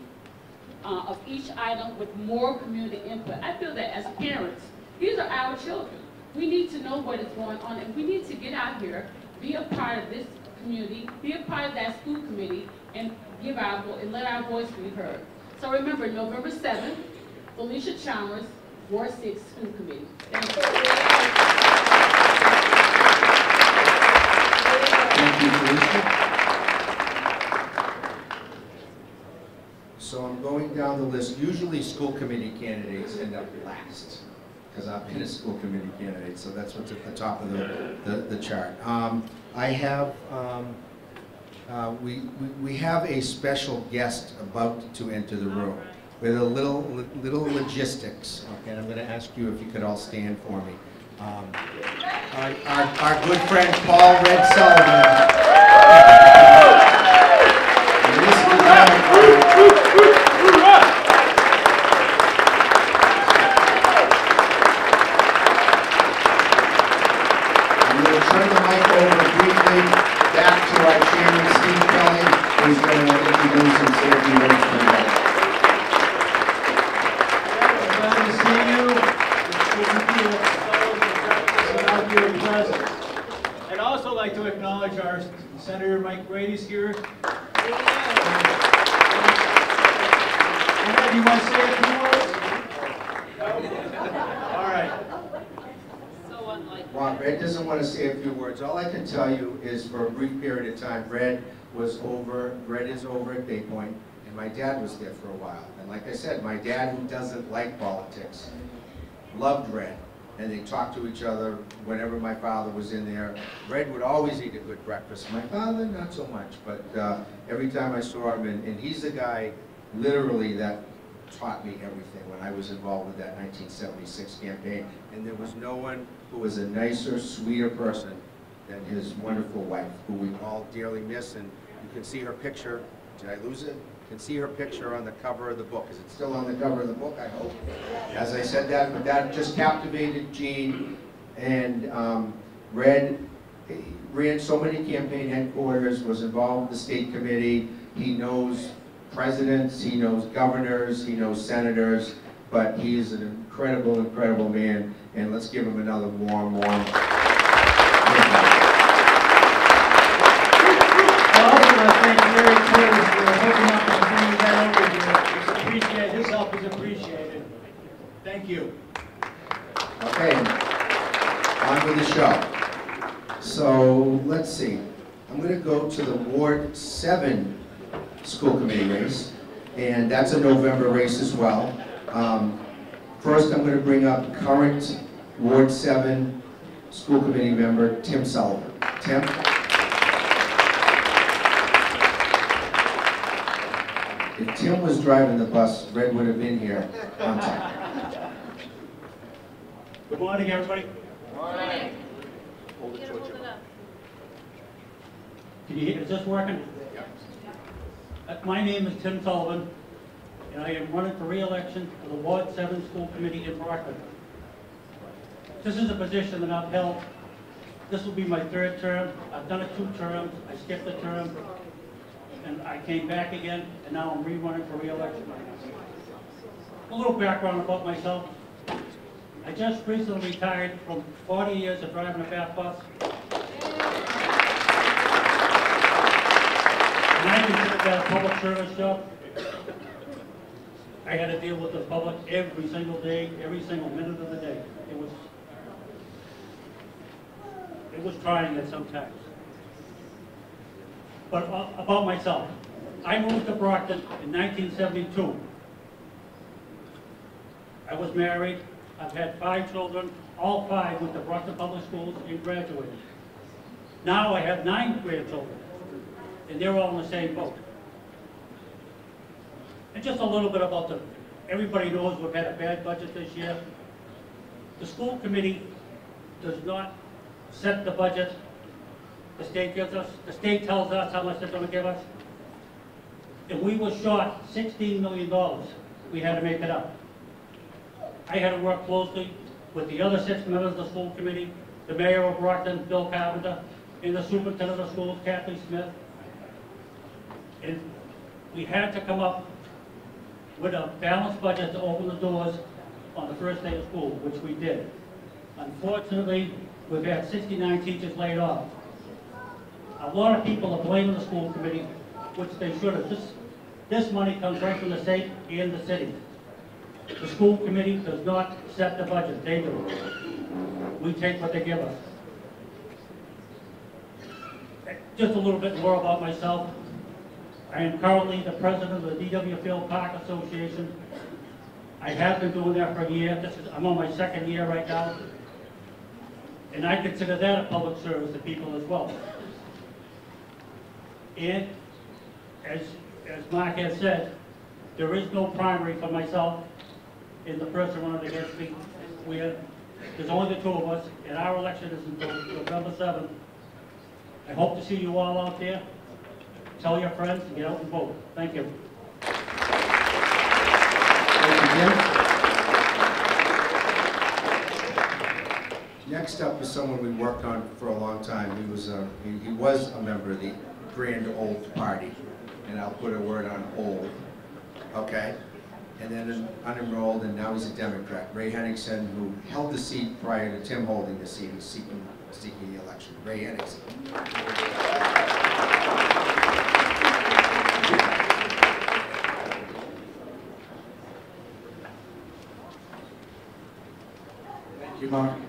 uh, of each item with more community input. I feel that as parents, these are our children. We need to know what is going on, and we need to get out here, be a part of this community, be a part of that school committee, and give our, and let our voice be heard. So remember, November 7th, Felicia Chalmers, Ward 6 School Committee. Thank you. Thank you, Felicia. So I'm going down the list. Usually, school committee candidates end up last, because I've been a school committee candidate, so that's what's at the top of the, the, the chart. Um, I have, um, uh, we, we- we have a special guest about to enter the room with a little, little logistics, okay? And I'm gonna ask you if you could all stand for me. Um, Our, our, our good friend Paul Red Sullivan. And this is our- I'm going to turn the mic over briefly back to our chairman, Steve Kelley, who's going to introduce and say a few words for the board. Glad to see you. It's good to be with fellows and out here in presence. I'd also like to acknowledge our Senator Mike Brady's here. Ed, uh, you want to say a few words? All right. So. Well, Red doesn't want to say a few words. All I can tell you is for a brief period of time, Red was over, Red is over at Bay Point, and my dad was there for a while. And like I said, my dad, who doesn't like politics, loved Red. And they talked to each other whenever my father was in there. Red would always eat a good breakfast. My father, not so much, but uh, every time I saw him, and, and he's the guy, literally, that taught me everything when I was involved with that 1976 campaign. And there was no one who was a nicer, sweeter person than his wonderful wife, who we all dearly miss. And you can see her picture. Did I lose it? You can see her picture on the cover of the book. Is it still on the cover of the book, I hope? As I said that, but that just captivated Jean. And um, Red ran so many campaign headquarters, was involved with the state committee. He knows presidents, he knows governors, he knows senators, but he is an incredible, incredible man, and let's give him another warm, warm. I also want to thank Larry Curtis for hooking up and bringing that over here. It's appreciated, his help is appreciated. Thank you. Okay, on with the show. So, let's see. I'm gonna go to the Ward Seven School Committee race, and that's a November race as well. Um, First, I'm gonna bring up current Ward Seven School Committee member, Tim Sullivan. Tim? If Tim was driving the bus, Red would have been here on time. Good morning, everybody. Morning. You gotta hold it up. Can you hear, is this working? Uh, My name is Tim Sullivan, and I am running for re-election for the Ward 7 School Committee in Brockton. This is a position that I've held, this will be my third term. I've done it two terms, I skipped a term, and I came back again, and now I'm re-running for re-election. A little background about myself. I just recently retired from 40 years of driving a bus. And I consider a public service job. I had to deal with the public every single day, every single minute of the day. It was, it was trying at some times. But a- about myself, I moved to Brockton in 1972. I was married, I've had five children, all five went to Brockton Public Schools and graduated. Now I have nine grandchildren, and they're all in the same boat. And just a little bit about the, everybody knows we've had a bad budget this year. The school committee does not set the budget. The state gives us, the state tells us how much they're gonna give us. And we were short sixteen million dollars. We had to make it up. I had to work closely with the other six members of the school committee, the mayor of Brockton, Bill Carpenter, and the superintendent of schools, Kathleen Smith. And we had to come up with a balanced budget to open the doors on the first day of school, which we did. Unfortunately, we've had 69 teachers laid off. A lot of people are blaming the school committee, which they should have. This, this money comes right from the state and the city. The school committee does not set the budget, they do. We take what they give us. Just a little bit more about myself. I am currently the president of the DW Field Park Association. I have been doing that for a year. This is, I'm on my second year right now. And I consider that a public service to people as well. And as, as Mark has said, there is no primary for myself and the person running against me. We have, there's only the two of us, and our election is until November 7th. I hope to see you all out there. Tell your friends and get out and vote. Thank you. Thank you, Jim. Next up is someone we worked on for a long time. He was a, he- he was a member of the Grand Old Party, and I'll put a word on old, okay? And then unenrolled, and now he's a Democrat, Ray Henningsen, who held the seat prior to Tim holding the seat, he's seeking, seeking the election. Ray Henningsen. Thank you, Mark.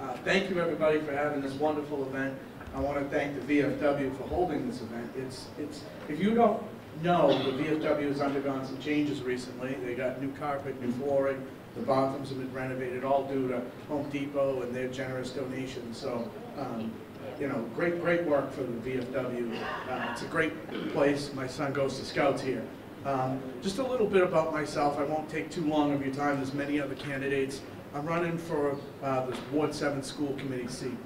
Uh, Thank you, everybody, for having this wonderful event. I want to thank the VFW for holding this event. It's, it's, if you don't know, the VFW has undergone some changes recently. They got new carpet, new flooring, the bathrooms have been renovated, all due to Home Depot and their generous donations. So, um, you know, great, great work for the VFW. Uh, It's a great place. My son goes to Scouts here. Um, Just a little bit about myself. I won't take too long of your time. There's many other candidates. I'm running for uh, this Ward 7 School Committee seat.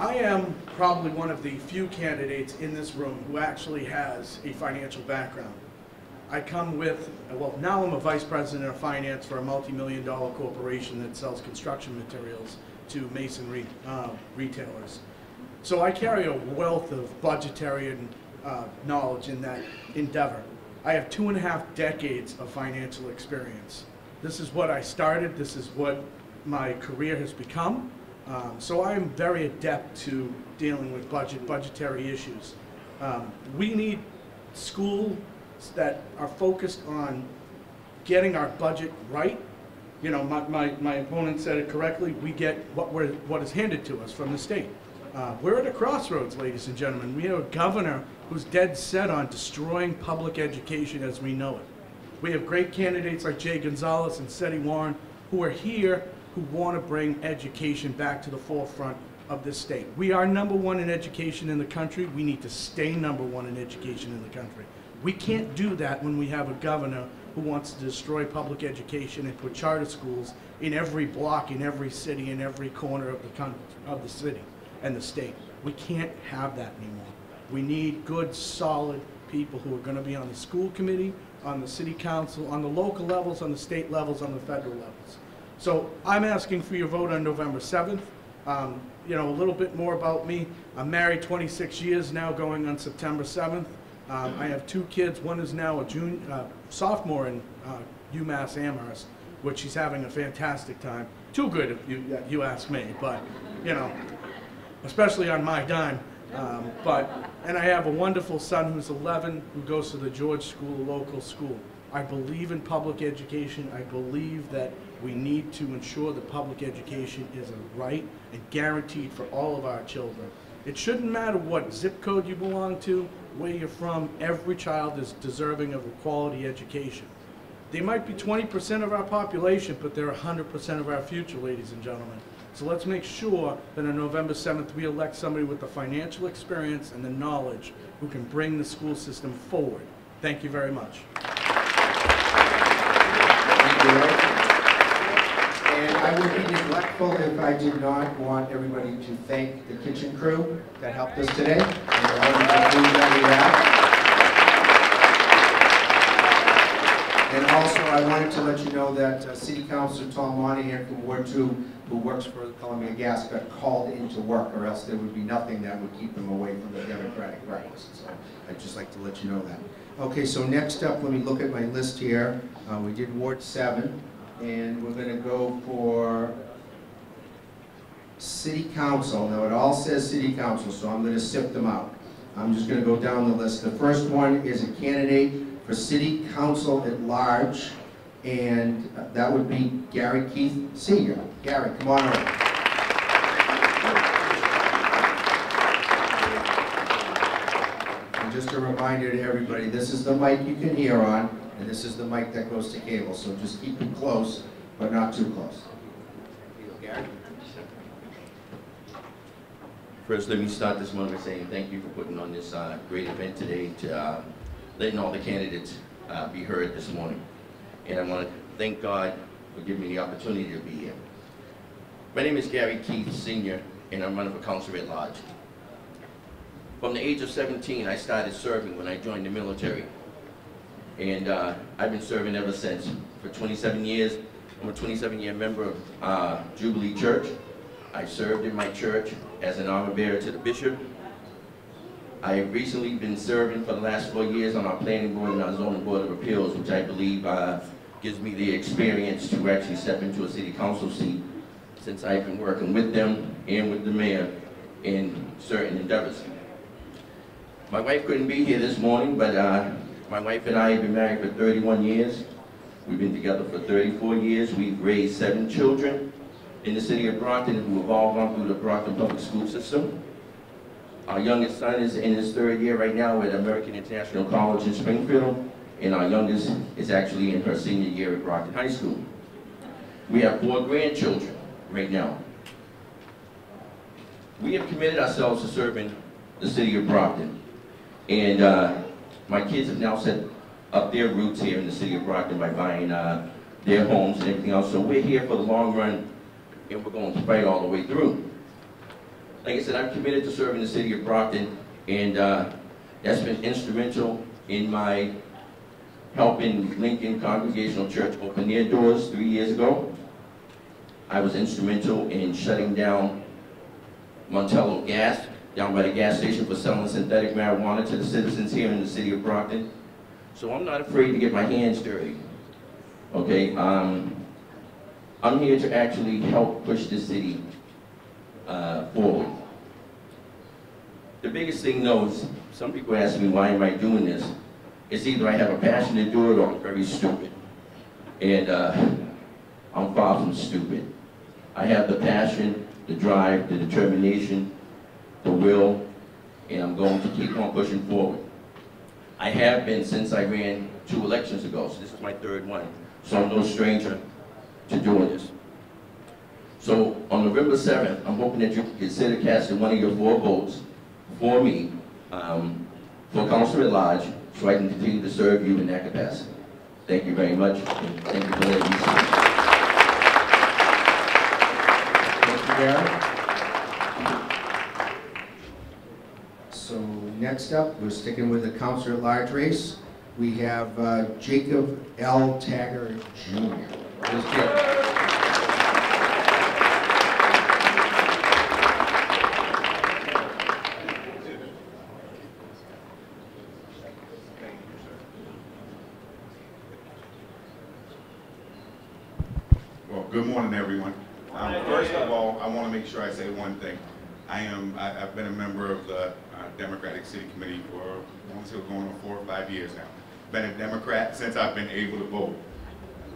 I am probably one of the few candidates in this room who actually has a financial background. I come with, well, now I'm a vice president of finance for a multi-million dollar corporation that sells construction materials to masonry uh, retailers. So I carry a wealth of budgetary and uh, knowledge in that endeavor. I have two and a half decades of financial experience. This is what I started, this is what my career has become. Um, So I am very adept to dealing with budget, budgetary issues. Um, We need schools that are focused on getting our budget right. You know, my, my, my opponent said it correctly, we get what we're, what is handed to us from the state. Uh, we're at a crossroads, ladies and gentlemen. We have a governor who's dead set on destroying public education as we know it. We have great candidates like Jay Gonzalez and Setti Warren who are here who want to bring education back to the forefront of this state. We are number one in education in the country. We need to stay number one in education in the country. We can't do that when we have a governor who wants to destroy public education and put charter schools in every block, in every city, in every corner of the coun, of the city and the state. We can't have that anymore. We need good, solid people who are gonna be on the school committee, on the city council, on the local levels, on the state levels, on the federal levels. So I'm asking for your vote on November 7th. Um, You know, a little bit more about me. I'm married 26 years now, going on September 7th. Um, I have two kids. One is now a junior, uh, sophomore in uh, UMass Amherst, which she's having a fantastic time. Too good, if you, you ask me, but, you know, especially on my dime. Um, But, and I have a wonderful son who's 11, who goes to the George School, local school. I believe in public education. I believe that we need to ensure that public education is a right and guaranteed for all of our children. It shouldn't matter what zip code you belong to, where you're from, every child is deserving of a quality education. They might be 20% of our population, but they're 100% of our future, ladies and gentlemen. So let's make sure that on November 7th, we elect somebody with the financial experience and the knowledge who can bring the school system forward. Thank you very much. Thank you, Ray. And I would be neglectful if I did not want everybody to thank the kitchen crew that helped us today. and all the food that we have. And also, I wanted to let you know that uh, City Councilor Tom Monahan from Ward Two, who works for Columbia Gas, got called into work, or else there would be nothing that would keep them away from the Democratic breakfast. So I'd just like to let you know that. Okay, so next up, let me look at my list here. Uh, We did Ward Seven, and we're gonna go for City Council. Now, it all says City Council, so I'm gonna sift them out. I'm just gonna go down the list. The first one is a candidate for City Council at large, and that would be Gary Keith Senior. Gary, come on over. And just a reminder to everybody, this is the mic you can hear on, and this is the mic that goes to cable, so just keep it close, but not too close. First, let me start this morning by saying thank you for putting on this uh, great event today to uh, letting all the candidates uh, be heard this morning. And I want to thank God for giving me the opportunity to be here. My name is Gary Keith Sr., and I'm running for council at large. From the age of 17, I started serving when I joined the military. And uh, I've been serving ever since. For 27 years, I'm a 27-year member of uh, Jubilee Church. I served in my church as an armor bearer to the bishop. I have recently been serving for the last four years on our planning board and our zoning board of appeals, which I believe uh, gives me the experience to actually step into a city council seat since I've been working with them and with the mayor in certain endeavors. My wife couldn't be here this morning, but uh, my wife and I have been married for 31 years. We've been together for 34 years. We've raised seven children in the city of Brockton who have all gone through the Brockton public school system. Our youngest son is in his third year right now at American International College in Springfield, and our youngest is actually in her senior year at Brockton High School. We have four grandchildren right now. We have committed ourselves to serving the city of Brockton, and uh, my kids have now set up their roots here in the city of Brockton by buying uh, their homes and everything else. So we're here for the long run, and we're going to fight all the way through. Like I said, I'm committed to serving the city of Brockton, and uh, that's been instrumental in my helping Lincoln Congregational Church open their doors three years ago. I was instrumental in shutting down Montello Gas down by the gas station for selling synthetic marijuana to the citizens here in the city of Brockton. So I'm not afraid to get my hands dirty. Okay, um, I'm here to actually help push the city uh, forward. The biggest thing though is, some people ask me, why am I doing this? It's either I have a passion to do it or I'm very stupid. And uh, I'm far from stupid. I have the passion, the drive, the determination, the will, and I'm going to keep on pushing forward. I have been since I ran two elections ago, so this is my third one. So I'm no stranger to doing this. So on November 7th, I'm hoping that you consider casting one of your four votes for me, um, for Councilor at Large, so I can continue to serve you in that capacity. Thank you very much, and thank you for letting me speak. Thank you, Barry. Next up, we're sticking with the Counselor at Large race. We have uh, Jacob L. Tagger Jr. Where's Jacob? Well, good morning, everyone. Um, First of all, I want to make sure I say one thing. I am, I- I've been a member of the uh, Democratic City Committee for, I want to say going on four or five years now. Been a Democrat since I've been able to vote.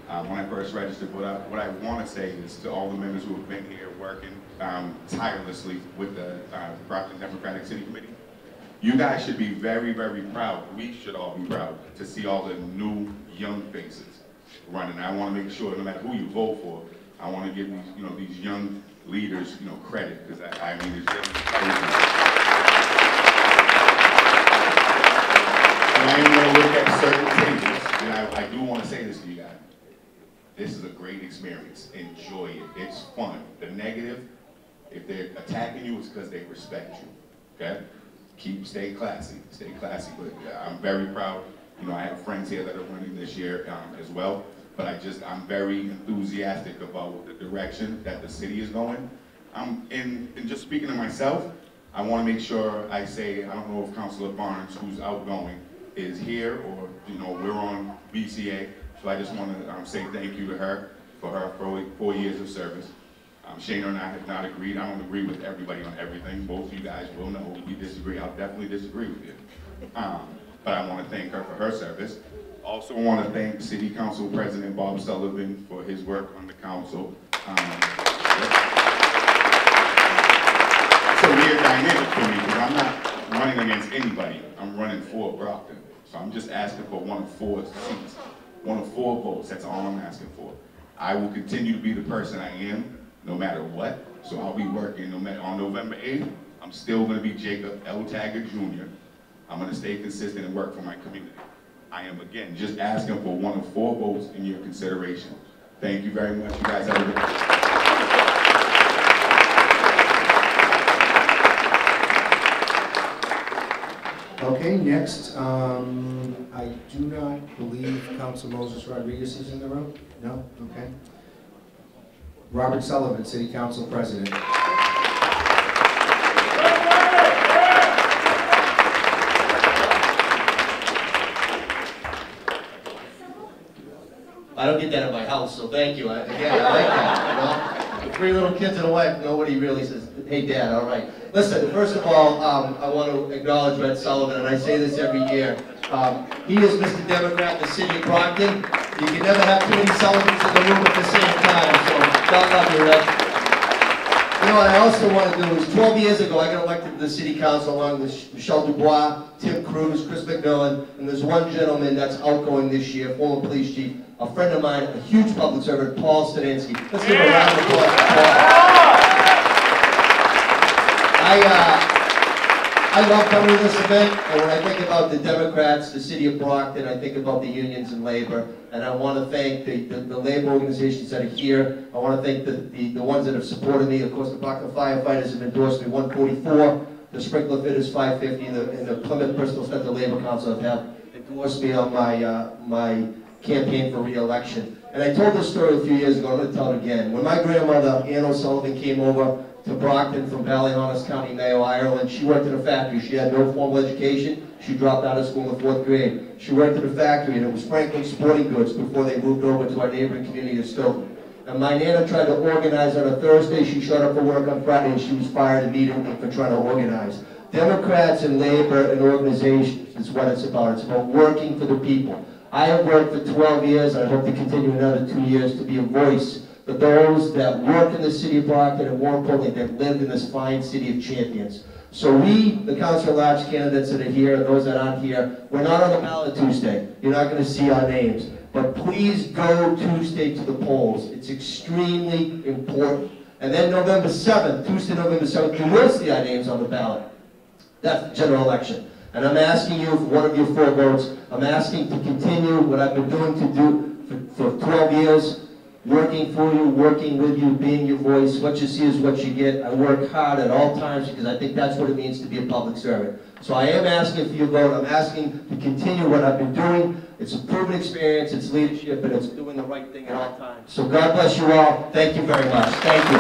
Uh, When I first registered, what I, what I want to say is to all the members who have been here working um, tirelessly with the uh, Brockton Democratic City Committee, you guys should be very, very proud, we should all be proud, to see all the new, young faces running. I want to make sure, no matter who you vote for, I want to give these, you know, these young leaders, you know, credit, because I, I mean, it's just. I am going to look at certain things, and I, I do want to say this to you guys. This is a great experience. Enjoy it. It's fun. The negative, if they're attacking you, it's because they respect you. Okay? Keep, stay classy. Stay classy. But uh, I'm very proud. You know, I have friends here that are running this year um, as well. But I just, I'm very enthusiastic about the direction that the city is going. I'm, in, in just speaking to myself, I want to make sure I say, I don't know if Councilor Barnes, who's outgoing, is here or, you know, we're on BCA. So I just want to um, say thank you to her for her four, years of service. Um, Shaynah and I have not agreed. I don't agree with everybody on everything. Both of you guys will know we disagree. I'll definitely disagree with you. Um, but I want to thank her for her service. Also want to thank City Council President Bob Sullivan for his work on the council. Um, it's a weird dynamic for me because I'm not running against anybody. I'm running for Brockton. So I'm just asking for one of four seats, one of four votes. That's all I'm asking for. I will continue to be the person I am, no matter what. So I'll be working no matter, on November 8th. I'm still going to be Jacob L. Taggart Jr. I'm going to stay consistent and work for my community. I am, again, just asking for one of four votes in your consideration. Thank you very much. You guys have a good day. Okay, next, um, I do not believe Council Moses Rodrigues is in the room? No? Okay. Robert Sullivan, City Council President. I don't get that at my house, so thank you. I, again, I like that, you know? Three little kids and a wife, nobody really says, hey, Dad, all right. Listen, first of all, um, I want to acknowledge Red Sullivan, and I say this every year. Um, he is Mr. Democrat in the city of Brockton. You can never have too many Sullivans in the room at the same time, so God love you, Red. You know what I also want to do is, 12 years ago, I got elected to the city council along with Michelle Dubois, Tim Cruz, Chris McMillan, and there's one gentleman that's outgoing this year, former police chief, a friend of mine, a huge public servant, Paul Studenski. Let's give a round of applause. I, uh, I love coming to this event, and when I think about the Democrats, the city of Brockton, I think about the unions and labor, and I want to thank the, the, the labor organizations that are here. I want to thank the, the, the ones that have supported me. Of course, the Brockton firefighters have endorsed me 144, the sprinkler fitters 550, and the, and the Plymouth Bristol Center Labor Council have endorsed me on my, uh, my campaign for re-election. And I told this story a few years ago, I'm going to tell it again. When my grandmother, Ann O'Sullivan, came over to Brockton from Ballyhaunis County, Mayo, Ireland. She worked in a factory. She had no formal education. She dropped out of school in the fourth grade. She worked in a factory, and it was Franklin Sporting Goods before they moved over to our neighboring community of Stoughton. And my Nana tried to organize on a Thursday. She showed up for work on Friday, and she was fired immediately for trying to organize. Democrats and labor and organizations is what it's about. It's about working for the people. I have worked for 12 years, I hope to continue another two years to be a voice those that work in the city of Brockton, and more importantly, that live in this fine city of champions. So we, the council large candidates that are here, and those that aren't here, we're not on the ballot Tuesday. You're not going to see our names. But please go Tuesday to the polls. It's extremely important. And then November 7th, Tuesday, November 7th, you will see our names on the ballot. That's the general election. And I'm asking you for one of your four votes. I'm asking to continue what I've been doing to do for, for 12 years, working for you, working with you, being your voice. What you see is what you get. I work hard at all times because I think that's what it means to be a public servant. So I am asking for your vote. I'm asking to continue what I've been doing. It's a proven experience, it's leadership, and it's doing the right thing at all times. So God bless you all. Thank you very much. Thank you.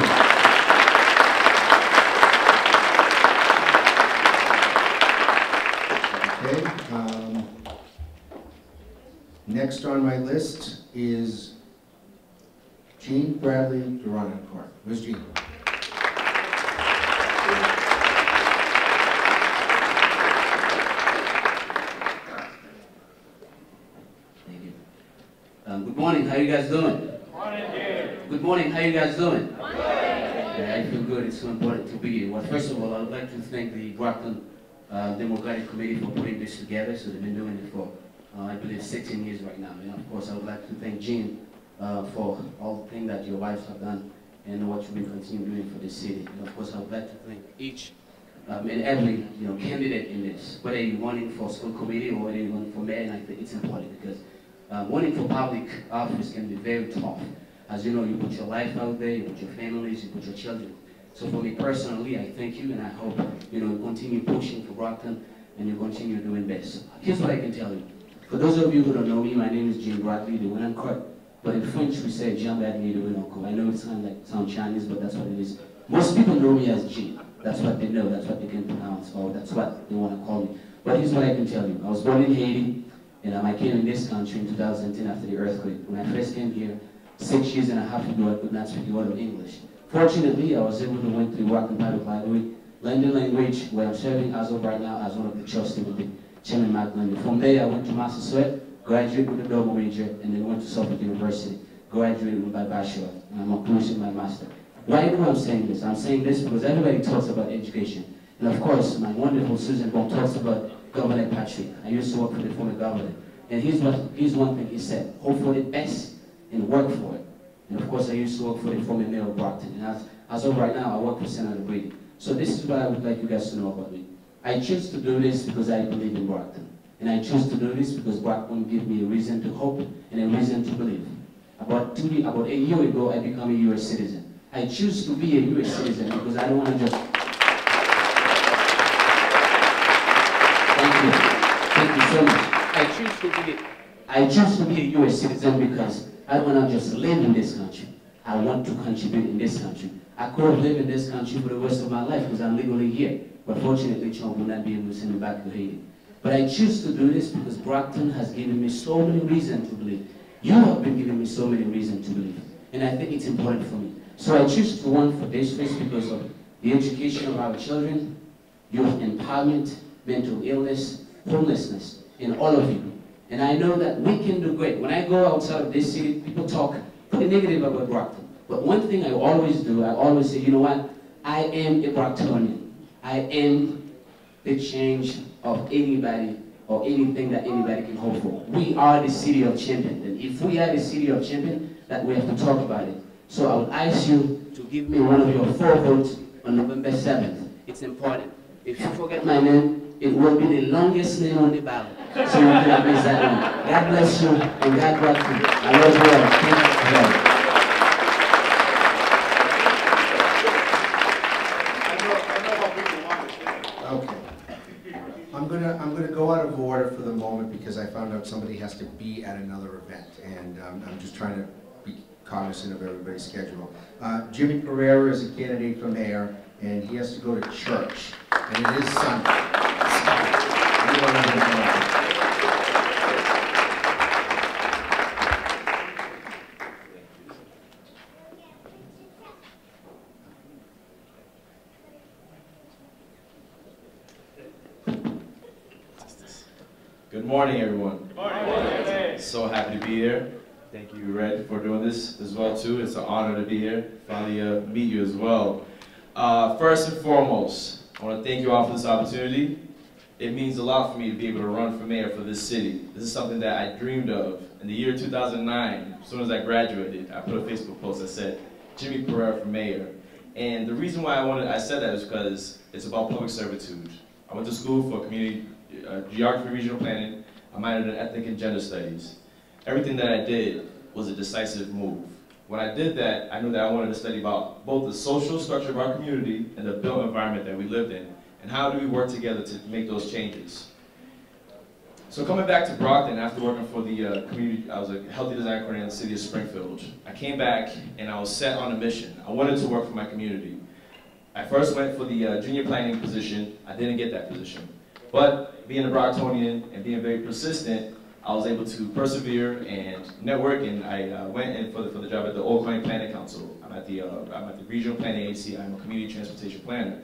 Okay, um, next on my list is Jean Bradley Derenoncourt. Where's Jean? Thank you. Um, good morning, how you guys doing? Good morning, how you guys doing? Yeah, I feel good, it's so important to be here. Well, first of all, I would like to thank the Brockton uh, Democratic Committee for putting this together, so they've been doing it for, uh, I believe, 16 years right now. And of course, I would like to thank Jean uh, for all the things that your wives have done and what you will continue doing for the city. And of course, I would like to thank each um, and every you know candidate in this, whether you're running for school committee or whether you're running for mayor, I think it's important because um, running for public office can be very tough. As you know, you put your life out there, you put your families, you put your children. So for me personally, I thank you and I hope you know you continue pushing for Brockton and you continue doing best. Here's what I can tell you. For those of you who don't know me, my name is Jim Bradley, the winner. But in French we say Jean Bradley, the winner. I know it sounds like sound Chinese, but that's what it is. Most people know me as Jean. That's what they know, that's what they can pronounce, or that's what they want to call me. But here's what I can tell you. I was born in Haiti, and I came in this country in 2010 after the earthquake. When I first came here, six years and a half ago, I could not speak a word of English. Fortunately, I was able to went through the Wacom Public Library, learn the language, where I'm serving as of right now as one of the trustees with the Chairman Mark Linde. From there, I went to Massasoit, graduated with a double major, and then went to Suffolk University, graduated with my bachelor, and I'm approaching my master. Why do I'm saying this? I'm saying this because everybody talks about education. And of course, my wonderful Suzanne Bump talks about Governor Patrick. I used to work for the former governor. And here's, what, here's one thing he said, hope for the best and work for it. And of course, I used to work for the former mayor of Brockton. And as, as of right now, I work for Senator Brady. So this is what I would like you guys to know about me. I choose to do this because I believe in Brockton. And I choose to do this because Brockton give me a reason to hope and a reason to believe. About, two, about a year ago, I became a U.S. citizen. I choose to be a U.S. citizen because I don't want to just... Thank you. Thank you so much. I choose to be, I choose to be a U.S. citizen because I don't want to just live in this country. I want to contribute in this country. I could have lived in this country for the rest of my life because I'm legally here. But fortunately, Trump will not be able to send me back to Haiti. But I choose to do this because Brockton has given me so many reasons to believe. You have been giving me so many reasons to believe. And I think it's important for me. So I choose to run for this race because of the education of our children, youth empowerment, mental illness, homelessness, and all of you. And I know that we can do great. When I go outside of this city, people talk pretty negative about Brockton. But one thing I always do, I always say, you know what? I am a Brocktonian. I am the change of anybody or anything that anybody can hope for. We are the city of champions. And if we are the city of champions, that we have to talk about it. So I would ask you to give me one of your four votes on November 7th. It's important. If you forget my name, it will be the longest name on the ballot. So you cannot miss that one. God bless you and God bless you. I love you all. Thank you. Okay. I'm gonna, I'm gonna go out of order for the moment because I found out somebody has to be at another event. And um, I'm just trying to be cognizant of everybody's schedule. Uh, Jimmy Pereira is a candidate for mayor, and he has to go to church, and it is Sunday. So, we want him to know. Good morning, everyone. So happy to be here. Thank you, Red, for doing this as well too. It's an honor to be here. Finally, uh, meet you as well. Uh, first and foremost, I want to thank you all for this opportunity. It means a lot for me to be able to run for mayor for this city. This is something that I dreamed of in the year 2009. As soon as I graduated, I put a Facebook post that said, "Jimmy Pereira for mayor." And the reason why I wanted, I said that is because it's about public servitude. I went to school for community uh, geography, regional planning. I minored in ethnic and gender studies. Everything that I did was a decisive move. When I did that, I knew that I wanted to study about both the social structure of our community and the built environment that we lived in, and how do we work together to make those changes. So coming back to Brockton after working for the uh, community, I was a healthy design coordinator in the city of Springfield. I came back and I was set on a mission. I wanted to work for my community. I first went for the uh, junior planning position. I didn't get that position. But being a Brocktonian and being very persistent, I was able to persevere and network, and I uh, went in for the, for the job at the County Planning Council. I'm at the uh, I'm at the Regional Planning Agency. I'm a community transportation planner.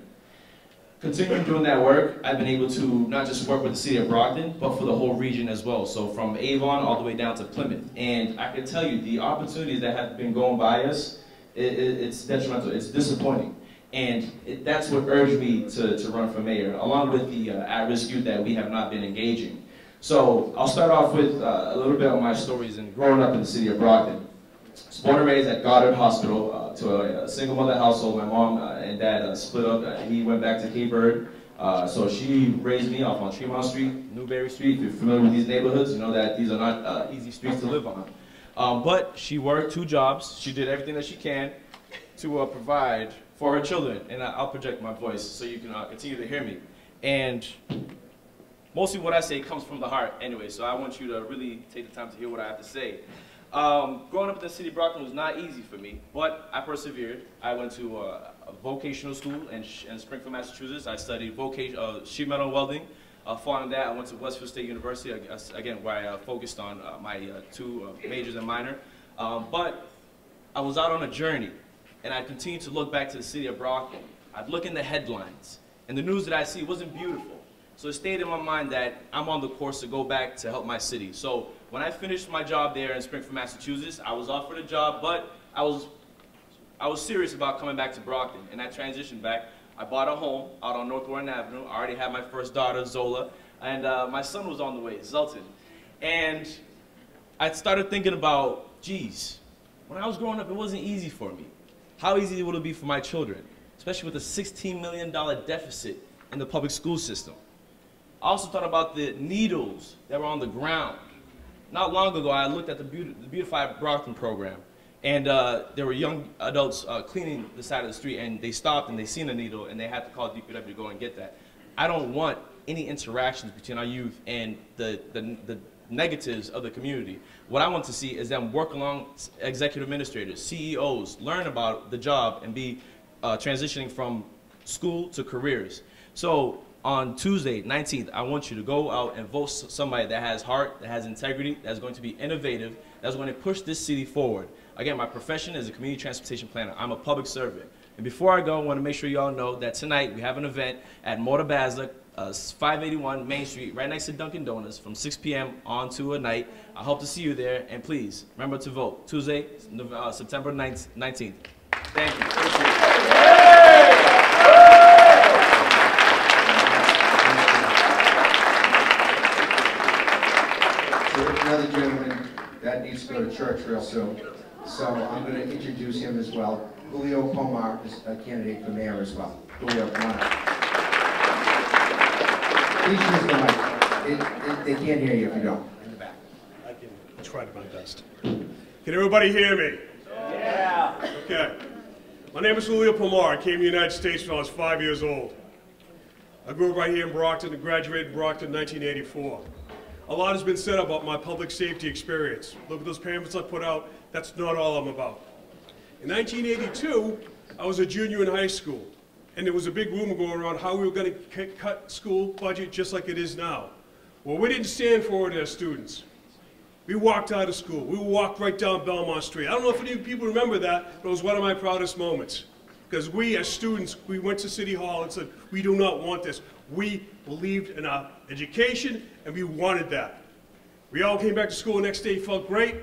Continuing doing that work, I've been able to not just work with the city of Brockton, but for the whole region as well. So from Avon all the way down to Plymouth. And I can tell you, the opportunities that have been going by us, it, it, it's detrimental, it's disappointing. And it, that's what urged me to, to run for mayor, along with the uh, at-risk youth that we have not been engaging. So I'll start off with uh, a little bit of my stories and growing up in the city of Brockton. Born and raised at Goddard Hospital uh, to a, a single mother household. My mom uh, and dad uh, split up. Uh, he went back to Cape. Uh, so she raised me off on Tremont Street, Newberry Street. If you're familiar with these neighborhoods, you know that these are not easy streets to live on. But she worked two jobs. She did everything that she can to provide for her children. And I, I'll project my voice so you can uh, continue to hear me. And mostly what I say comes from the heart anyway, so I want you to really take the time to hear what I have to say. Um, growing up in the city of Brockton was not easy for me, but I persevered. I went to uh, a vocational school in, in Springfield, Massachusetts. I studied vocation, uh, sheet metal welding. Uh, following that, I went to Westfield State University, again, where I uh, focused on uh, my uh, two uh, majors and minor. Um, but I was out on a journey, and I continued to look back to the city of Brockton. I'd look in the headlines, and the news that I see wasn't beautiful. So it stayed in my mind that I'm on the course to go back to help my city. So when I finished my job there in Springfield, Massachusetts, I was offered a job, but I was, I was serious about coming back to Brockton, and I transitioned back. I bought a home out on North Warren Avenue. I already had my first daughter, Zola, and uh, my son was on the way, Zelton. And I started thinking about, geez, when I was growing up, it wasn't easy for me. How easy would it be for my children, especially with a $16 million deficit in the public school system? I also thought about the needles that were on the ground. Not long ago, I looked at the, Beauti- the Beautify Brockton program, and uh, there were young adults uh, cleaning the side of the street, and they stopped and they seen a needle, and they had to call DPW to go and get that. I don't want any interactions between our youth and the, the, the negatives of the community. What I want to see is them work along executive administrators, CEOs, learn about the job, and be uh, transitioning from school to careers. So on Tuesday, 19th, I want you to go out and vote somebody that has heart, that has integrity, that's going to be innovative, that's going to push this city forward. Again, my profession is a community transportation planner. I'm a public servant. And before I go, I want to make sure you all know that tonight we have an event at Motor Basler, uh, 581 Main Street, right next to Dunkin' Donuts, from 6 p.m. on to a night. I hope to see you there, and please remember to vote Tuesday, uh, September 9th, 19th. Thank you. Another gentleman that needs to go to church real soon. So I'm going to introduce him as well. Julio Pomar is a candidate for mayor as well. Julio, come on. Please use the mic. It- it- They can't hear you if you don't. In the back. I to my best. Can everybody hear me? Yeah. Okay. My name is Julio Pomar. I came to the United States when I was five years old. I grew up right here in Brockton and graduated in Brockton in 1984. A lot has been said about my public safety experience. Look at those pamphlets I put out. That's not all I'm about. In 1982, I was a junior in high school, and there was a big rumor going around how we were going to cut school budget just like it is now. Well, we didn't stand for it as students. We walked out of school. We walked right down Belmont Street. I don't know if any people remember that, but it was one of my proudest moments. Because we, as students, we went to City Hall and said, we do not want this. We believed in our education, and we wanted that. We all came back to school the next day, felt great,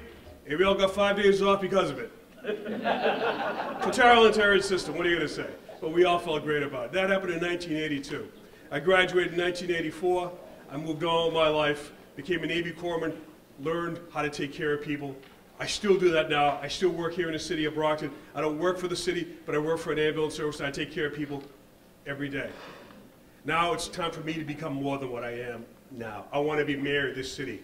and we all got five days off because of it. Totalitarian system, what are you going to say? But we all felt great about it. That happened in 1982. I graduated in 1984. I moved on with my life, became a Navy corpsman, learned how to take care of people. I still do that now. I still work here in the city of Brockton. I don't work for the city, but I work for an ambulance service and I take care of people every day. Now it's time for me to become more than what I am now. I want to be mayor of this city.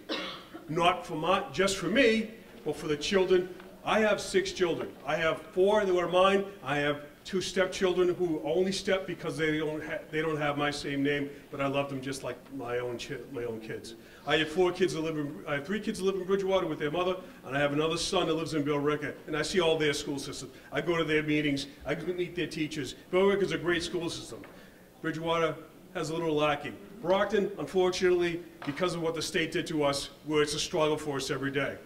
Not for my, just for me, but for the children. I have six children. I have four that are mine. I have two stepchildren who only step because they don't, they don't have my same name, but I love them just like my own, my own kids. I have four kids that live in, I have three kids that live in Bridgewater with their mother, and I have another son that lives in Billerica, and I see all their school systems. I go to their meetings, I meet their teachers. Billerica is a great school system. Bridgewater has a little lacking. Brockton, unfortunately, because of what the state did to us, where it's a struggle for us every day.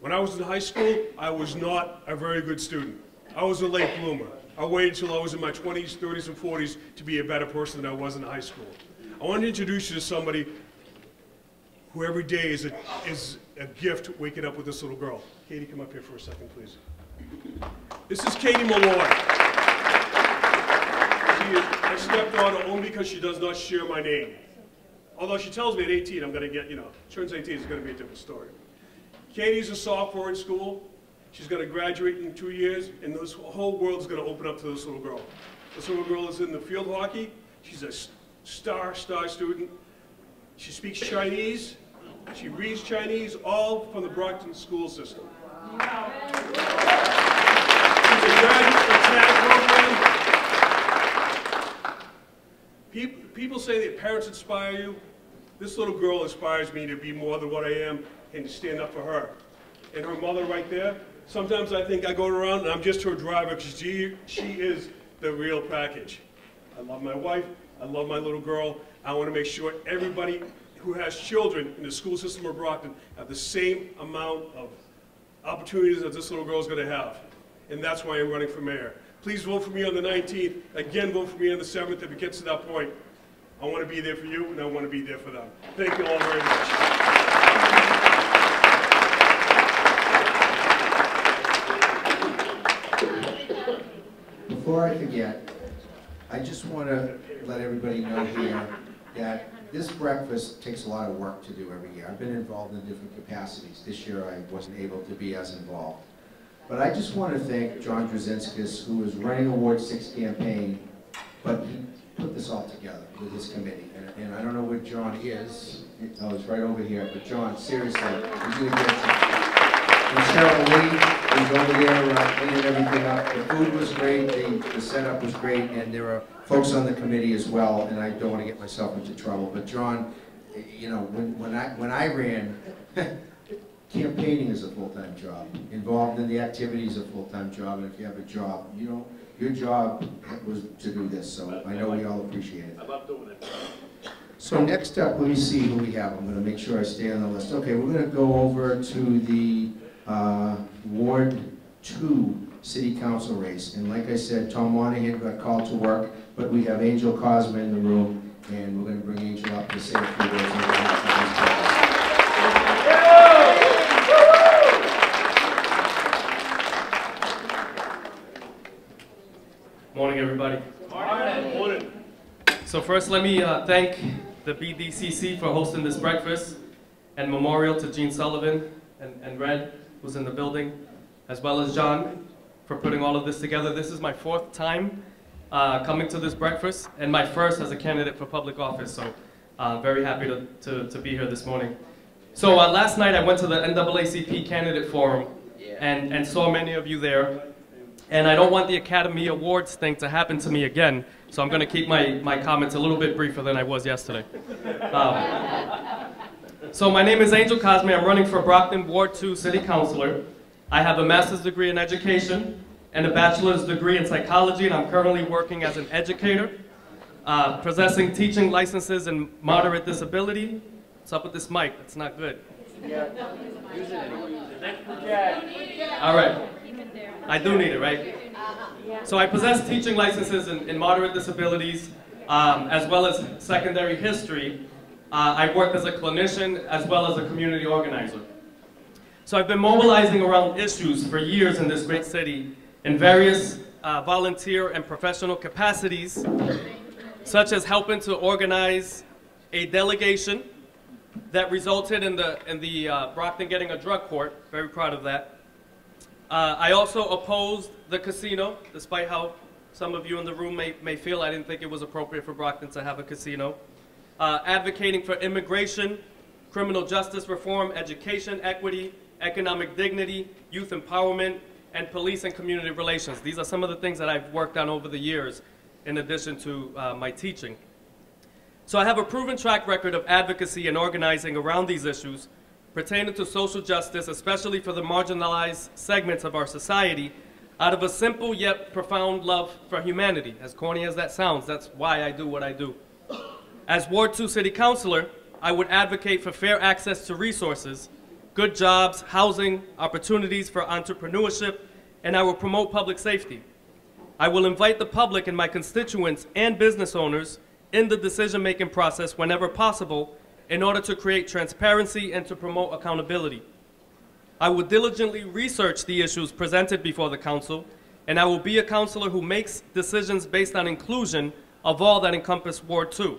When I was in high school, I was not a very good student. I was a late bloomer. I waited until I was in my 20s, 30s, and 40s to be a better person than I was in high school. I want to introduce you to somebody who every day is a, is a gift waking up with this little girl. Katie, come up here for a second, please. This is Katie Malloy. She is my stepdaughter only because she does not share my name. Although she tells me at 18 I'm going to get, you know, turns 18 is going to be a different story. Katie's a sophomore in school. She's going to graduate in two years, and this whole world is going to open up to this little girl. This little girl is in the field hockey. She's a star, star student. She speaks Chinese. She reads Chinese, all from the Brockton school system. She's a graduate of TAG program. People, people say that parents inspire you. This little girl inspires me to be more than what I am and to stand up for her. And her mother right there, sometimes I think I go around and I'm just her driver because she, she is the real package. I love my wife, I love my little girl. I want to make sure everybody who has children in the school system of Brockton have the same amount of opportunities that this little girl is going to have. And that's why I'm running for mayor. Please vote for me on the 19th. Again, vote for me on the 7th if it gets to that point. I want to be there for you, and I want to be there for them. Thank you all very much. Before I forget, I just want to let everybody know here that this breakfast takes a lot of work to do every year. I've been involved in different capacities. This year I wasn't able to be as involved. But I just want to thank John Drzezinskis, who is running a Ward 6 campaign, but he put this all together with his committee. And, and I don't know where John is. Oh, he's right over here. But John, seriously, he's And Cheryl Lee is over there uh, cleaning everything up. The food was great, the, the setup was great, and there are folks on the committee as well, and I don't want to get myself into trouble. But John, you know, when, when I when I ran, campaigning is a full-time job. Involved in the activities is a full-time job, and if you have a job, you know, your job was to do this. So I know we all appreciate it. I love doing it. So next up, let me see who we have. I'm going to make sure I stay on the list. Okay, we're going to go over to the uh, Ward 2 City Council race. And like I said, Tom Monahan got called to work, but we have Angel Cosme in the room, and we're going to bring Angel up to say a few words Morning, everybody. Morning. Morning. So first, let me uh, thank the BDCC for hosting this breakfast and memorial to Jean Sullivan and, and Red, who's in the building, as well as John for putting all of this together. This is my fourth time uh, coming to this breakfast and my first as a candidate for public office. So uh, very happy to, to, to, be here this morning. So uh, last night I went to the NAACP candidate forum and, and saw many of you there. And I don't want the Academy Awards thing to happen to me again, so I'm going to keep my, my comments a little bit briefer than I was yesterday. Um, so my name is Angel Cosme. I'm running for Brockton Ward 2 City Councilor. I have a master's degree in education and a bachelor's degree in psychology, and I'm currently working as an educator, uh, possessing teaching licenses in moderate disability. What's up with this mic? It's not good. All right. I do need it, right? So I possess teaching licenses in, in moderate disabilities, um, as well as secondary history. Uh, I've worked as a clinician as well as a community organizer. So I've been mobilizing around issues for years in this great city in various uh, volunteer and professional capacities, such as helping to organize a delegation that resulted in the, in the uh, Brockton getting a drug court. Very proud of that. Uh, I also opposed the casino, despite how some of you in the room may, may feel I didn't think it was appropriate for Brockton to have a casino. Uh, advocating for immigration, criminal justice reform, education equity, economic dignity, youth empowerment, and police and community relations. These are some of the things that I've worked on over the years in addition to uh, my teaching. So I have a proven track record of advocacy and organizing around these issues pertaining to social justice, especially for the marginalized segments of our society, out of a simple yet profound love for humanity. As corny as that sounds, that's why I do what I do. As Ward 2 City Councilor, I would advocate for fair access to resources, good jobs, housing, opportunities for entrepreneurship, and I will promote public safety. I will invite the public and my constituents and business owners in the decision-making process whenever possible in order to create transparency and to promote accountability. I will diligently research the issues presented before the council, and I will be a councilor who makes decisions based on inclusion of all that encompass Ward 2,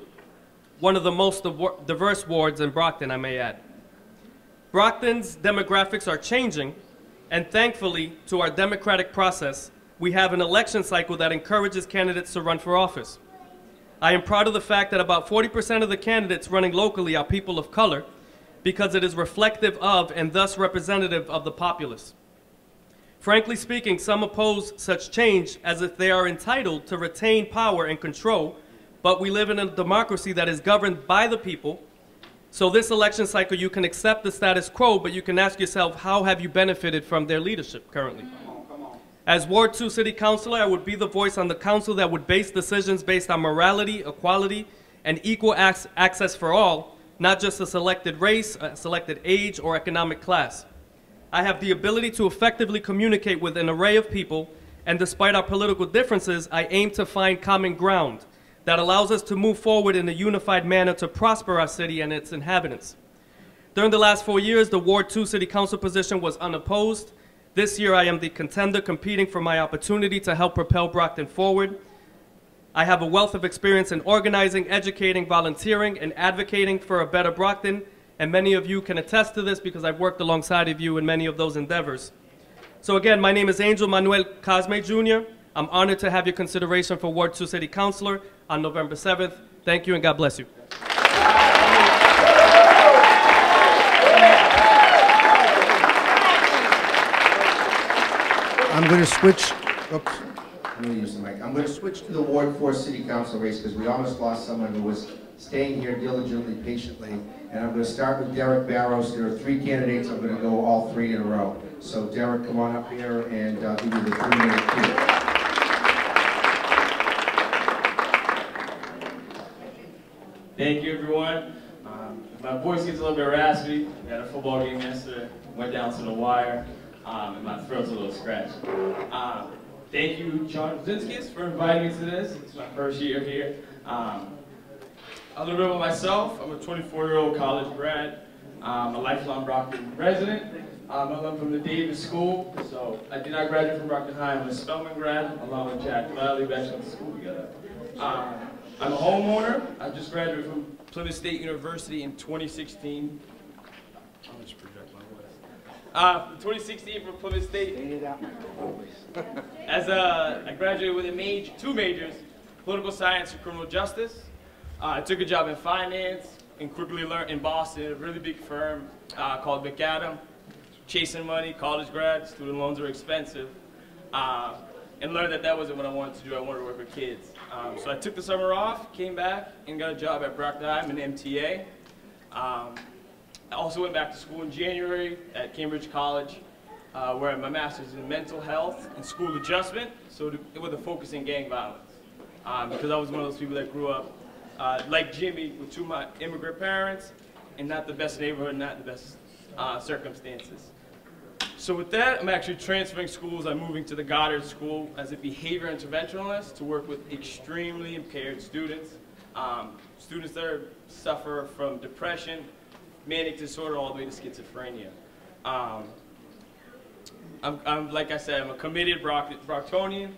one of the most diverse wards in Brockton, I may add. Brockton's demographics are changing, and thankfully, to our democratic process, we have an election cycle that encourages candidates to run for office. I am proud of the fact that about 40% of the candidates running locally are people of color because it is reflective of and thus representative of the populace. Frankly speaking, some oppose such change as if they are entitled to retain power and control, but we live in a democracy that is governed by the people. So this election cycle, you can accept the status quo, but you can ask yourself, how have you benefited from their leadership currently? As Ward 2 City Councilor, I would be the voice on the council that would base decisions based on morality, equality, and equal access for all, not just a selected race, a selected age, or economic class. I have the ability to effectively communicate with an array of people, and despite our political differences, I aim to find common ground that allows us to move forward in a unified manner to prosper our city and its inhabitants. During the last four years, the Ward 2 City Council position was unopposed, this year I am the contender competing for my opportunity to help propel Brockton forward. I have a wealth of experience in organizing, educating, volunteering, and advocating for a better Brockton, and many of you can attest to this because I've worked alongside of you in many of those endeavors. So again, my name is Angel Manuel Cosme Jr. I'm honored to have your consideration for Ward 2 City Councilor on November 7th. Thank you and God bless you. I'm going to switch, oops, I'm going to use the mic. I'm going to switch to the Ward 4 City Council race because we almost lost someone who was staying here diligently, patiently. And I'm going to start with Derek Barrows. There are three candidates. I'm going to go all three in a row. So Derek, come on up here and uh, give you the three-minute cue. Thank you, everyone. Um, my voice gets a little bit raspy. We had a football game yesterday. Went down to the wire um, and my throat's a little scratched. Um, thank you, John Zinskis, for inviting me to this. It's my first year here. Um, a little bit about myself. I'm a 24-year-old college grad. I'm a lifelong Brockton resident. Um, I'm from the Davis School, so I did not graduate from Brockton High. I'm a Spellman grad, along with Jack. We actually went to school together. Um, I'm a homeowner. I just graduated from Plymouth State University in 2016. I'm just projecting my Uh, 2016 from Plymouth State. As a, I graduated with a major, two majors, political science and criminal justice. Uh, I took a job in finance and quickly learned in Boston, a really big firm uh, called McAdam. Chasing money, college grad, student loans are expensive. Uh, and learned that that wasn't what I wanted to do. I wanted to work with kids. Um, so I took the summer off, came back, and got a job at Brockton in MTA. Um, I also went back to school in January at Cambridge College. uh, where my master's in mental health and school adjustment, so to, with a focus in gang violence. Um, because I was one of those people that grew up, uh, like Jimmy, with two immigrant parents, in not the best neighborhood, not the best uh, circumstances. So with that, I'm actually transferring schools. I'm moving to the Goddard School as a behavior interventionist to work with extremely impaired students. Um, students that are, suffer from depression, manic disorder, all the way to schizophrenia. Um, I'm, I'm, like I said, I'm a committed Brock, Brocktonian.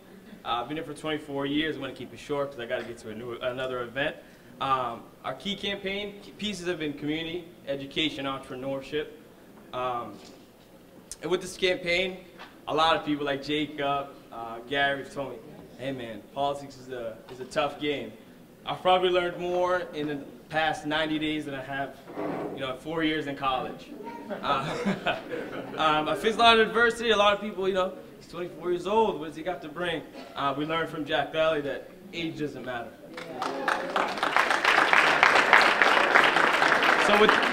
Uh, I've been here for 24 years. I'm going to keep it short because I got to get to a new, another event. Um, our key campaign pieces have been community, education, entrepreneurship. Um, and with this campaign, a lot of people like Jacob, uh, Gary told me, hey man, politics is a, is a tough game. I've probably learned more in the past 90 days than I have, you know, four years in college. Uh, um, I faced a lot of adversity. A lot of people, you know, he's 24 years old. What does he got to bring? Uh, we learned from Jack Valley that age doesn't matter. So with,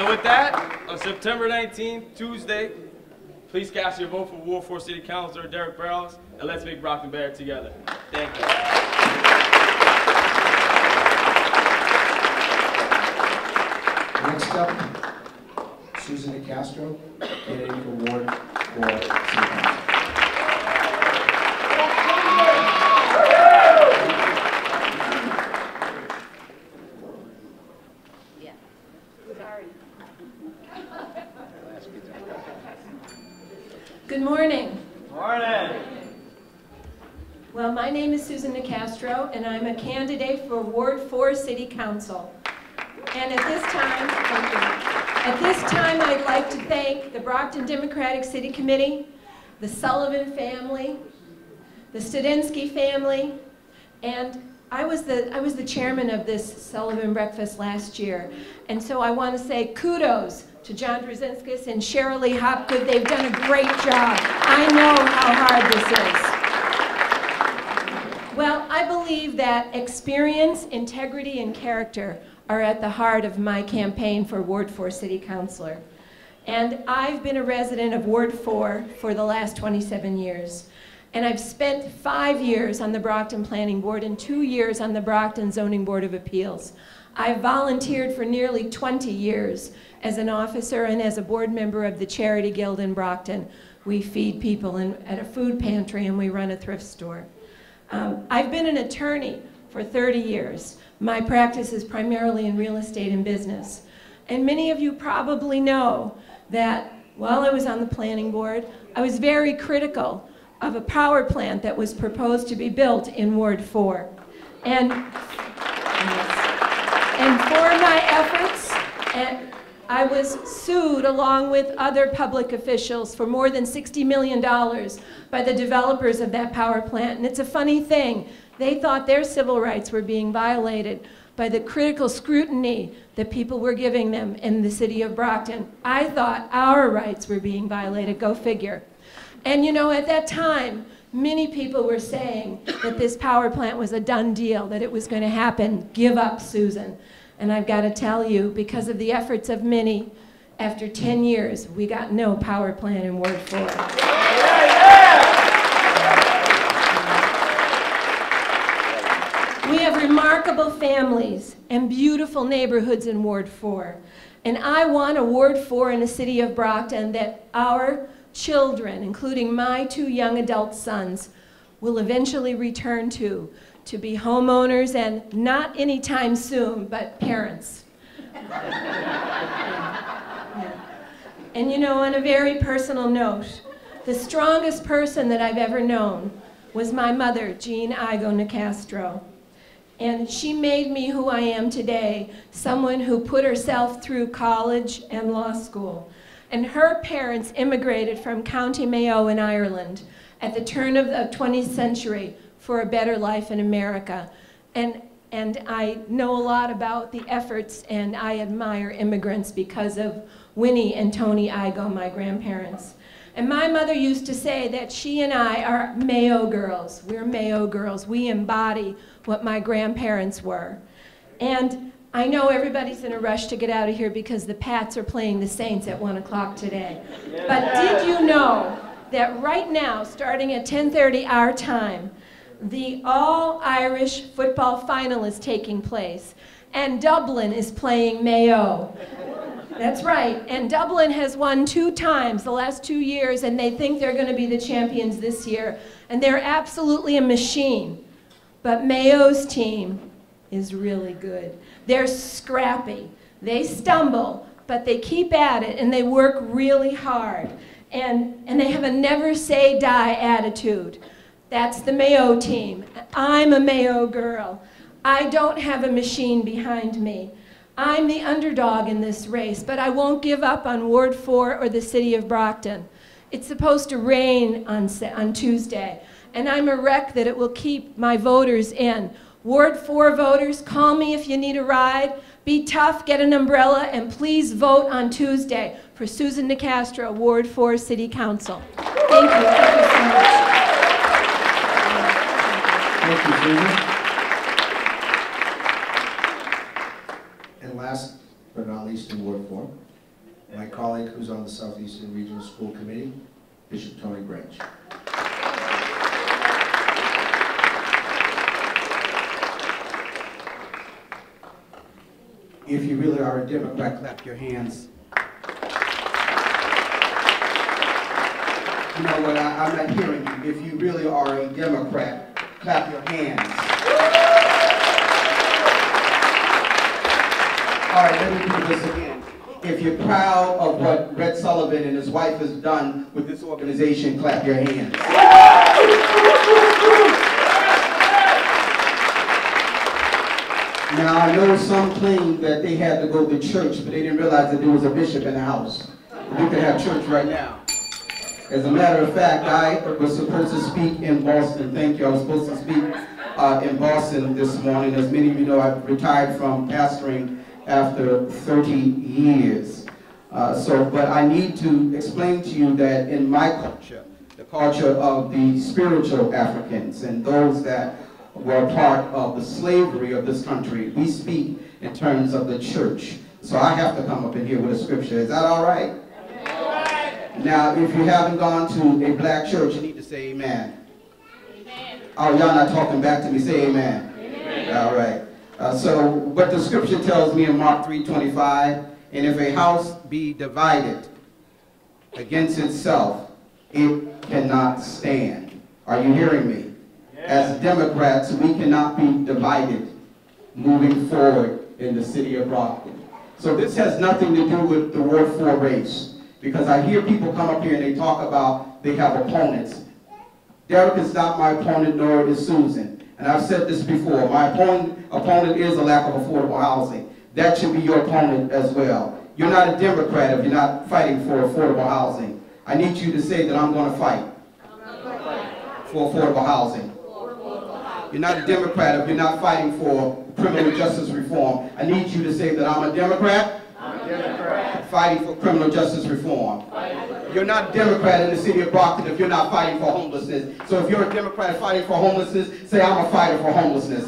so with that, on September 19th, Tuesday, please cast your vote for Ward 4 City Councilor Derek Browse, and let's make Brockton better together. Thank you. Next up, Susan Nicastro, candidate for Ward 4 City Council. Good morning. Morning. Well, my name is Susan Nicastro, and I'm a candidate for Ward 4 City Council. And at this time. At this time, I'd like to thank the Brockton Democratic City Committee, the Sullivan family, the Studenski family, and I was the I was the chairman of this Sullivan breakfast last year, and so I want to say kudos to John Drzezinskis and Cheryl Hopgood. They've done a great job. I know how hard this is. Well, I believe that experience, integrity, and character are at the heart of my campaign for Ward 4 City Councilor. And I've been a resident of Ward 4 for the last 27 years. And I've spent five years on the Brockton Planning Board and two years on the Brockton Zoning Board of Appeals. I've volunteered for nearly 20 years as an officer and as a board member of the Charity Guild in Brockton. We feed people in, at a food pantry and we run a thrift store. Um, I've been an attorney for 30 years. My practice is primarily in real estate and business. And many of you probably know that while I was on the planning board, I was very critical of a power plant that was proposed to be built in Ward 4. And, and for my efforts, and I was sued along with other public officials for more than $60 million by the developers of that power plant. And it's a funny thing. They thought their civil rights were being violated by the critical scrutiny that people were giving them in the city of Brockton. I thought our rights were being violated, go figure. And you know, at that time, many people were saying that this power plant was a done deal, that it was going to happen. Give up, Susan. And I've got to tell you, because of the efforts of many, after 10 years, we got no power plant in Ward 4. We have remarkable families and beautiful neighborhoods in Ward 4. And I want a Ward 4 in the city of Brockton that our children, including my two young adult sons, will eventually return to to be homeowners and not anytime soon, but parents. And you know, on a very personal note, the strongest person that I've ever known was my mother, Jean Igo Nicastro. And she made me who I am today, someone who put herself through college and law school. And her parents immigrated from County Mayo in Ireland at the turn of the 20th century for a better life in America. And, and I know a lot about the efforts and I admire immigrants because of Winnie and Tony Igo, my grandparents. And my mother used to say that she and I are Mayo girls. We're Mayo girls. We embody what my grandparents were. And I know everybody's in a rush to get out of here because the Pats are playing the Saints at 1 o'clock today. But did you know that right now, starting at 10:30 our time, the All-Irish football final is taking place, and Dublin is playing Mayo. That's right, and Dublin has won two times the last two years, and they think they're going to be the champions this year, and they're absolutely a machine. But Mayo's team is really good. They're scrappy. They stumble, but they keep at it and they work really hard. And, and they have a never say die attitude. That's the Mayo team. I'm a Mayo girl. I don't have a machine behind me. I'm the underdog in this race, but I won't give up on Ward 4 or the city of Brockton. It's supposed to rain on, on Tuesday, and I'm a wreck that it will keep my voters in. Ward 4 voters, call me if you need a ride. Be tough, get an umbrella, and please vote on Tuesday for Susan Nicastro, Ward 4 City Council. Thank you. Thank you so. Thank you. And last but not least in Ward 4, my colleague who's on the Southeastern Regional School Committee, Bishop Tony Branch. If you really are a Democrat, clap your hands. You know what, I, I'm not hearing you. If you really are a Democrat, clap your hands. All right, let me do this again. If you're proud of what Red Sullivan and his wife has done with this organization, clap your hands. Now, I know some claim that they had to go to church, but they didn't realize that there was a bishop in the house. We could have church right now. As a matter of fact, I was supposed to speak in Boston. Thank you. I was supposed to speak uh, in Boston this morning. As many of you know, I've retired from pastoring after 30 years. Uh, so, but I need to explain to you that in my culture, the culture of the spiritual Africans and those that were part of the slavery of this country. We speak in terms of the church. So I have to come up in here with a scripture. Is that all right? Now, if you haven't gone to a black church, you need to say amen. amen. Oh, y'all not talking back to me. Say amen. amen. All right. Uh, so, what the scripture tells me in Mark 3.25, and if a house be divided against itself, it cannot stand. Are you hearing me? as Democrats, we cannot be divided moving forward in the city of Brockton. So this has nothing to do with the Ward 4 race, because I hear people come up here and they talk about they have opponents. Derek is not my opponent, nor is Susan. And I've said this before, my opponent, opponent is a lack of affordable housing. That should be your opponent as well. You're not a Democrat if you're not fighting for affordable housing. I need you to say that I'm going to fight for affordable housing. You're not a Democrat if you're not fighting for criminal justice reform. I need you to say that I'm a Democrat. I'm a Democrat. Fighting for criminal justice reform. You're not a Democrat in the city of Brockton if you're not fighting for homelessness. So if you're a Democrat fighting for homelessness, say I'm a fighter for homelessness.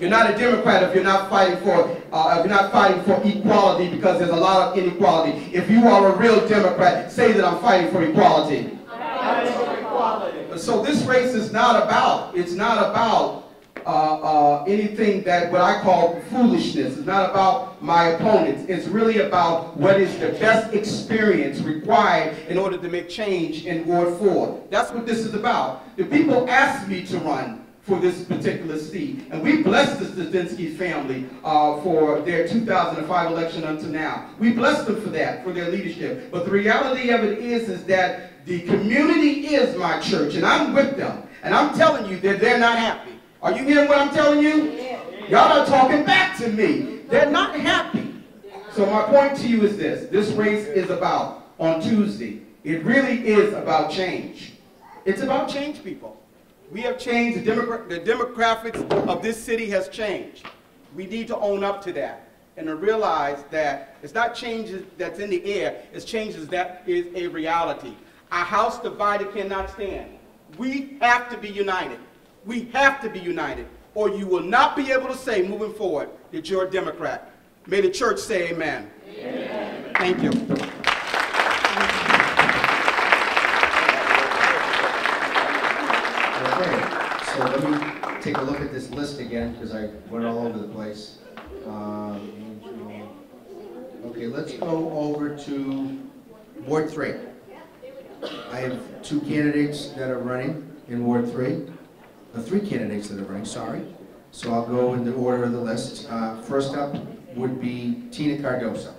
You're not a Democrat if you're not fighting for uh, if you're not fighting for equality because there's a lot of inequality. If you are a real Democrat, say that I'm fighting for equality. So this race is not about, it's not about uh, uh, anything that what I call foolishness. It's not about my opponents. It's really about what is the best experience required in order to make change in Ward 4. That's what this is about. The people asked me to run for this particular seat. And we bless the Studenski family uh, for their 2005 election until now. We bless them for that, for their leadership. But the reality of it is, is that the community is my church, and I'm with them. And I'm telling you that they're not happy. Are you hearing what I'm telling you? Y'all are talking back to me. They're not happy. So my point to you is this. This race is about, on Tuesday, it really is about change. It's about change, people. We have changed, the, demogra the demographics of this city has changed. We need to own up to that and to realize that it's not changes that's in the air, it's changes that is a reality. A house divided cannot stand. We have to be united. We have to be united, or you will not be able to say moving forward that you're a Democrat. May the church say amen. amen. Thank you. Okay, so let me take a look at this list again because I went all over the place. Um, okay, let's go over to Ward 3. I have two candidates that are running in Ward 3 the three candidates that are running, sorry. So I'll go in the order of the list. Uh, first up would be Tina Cardoso.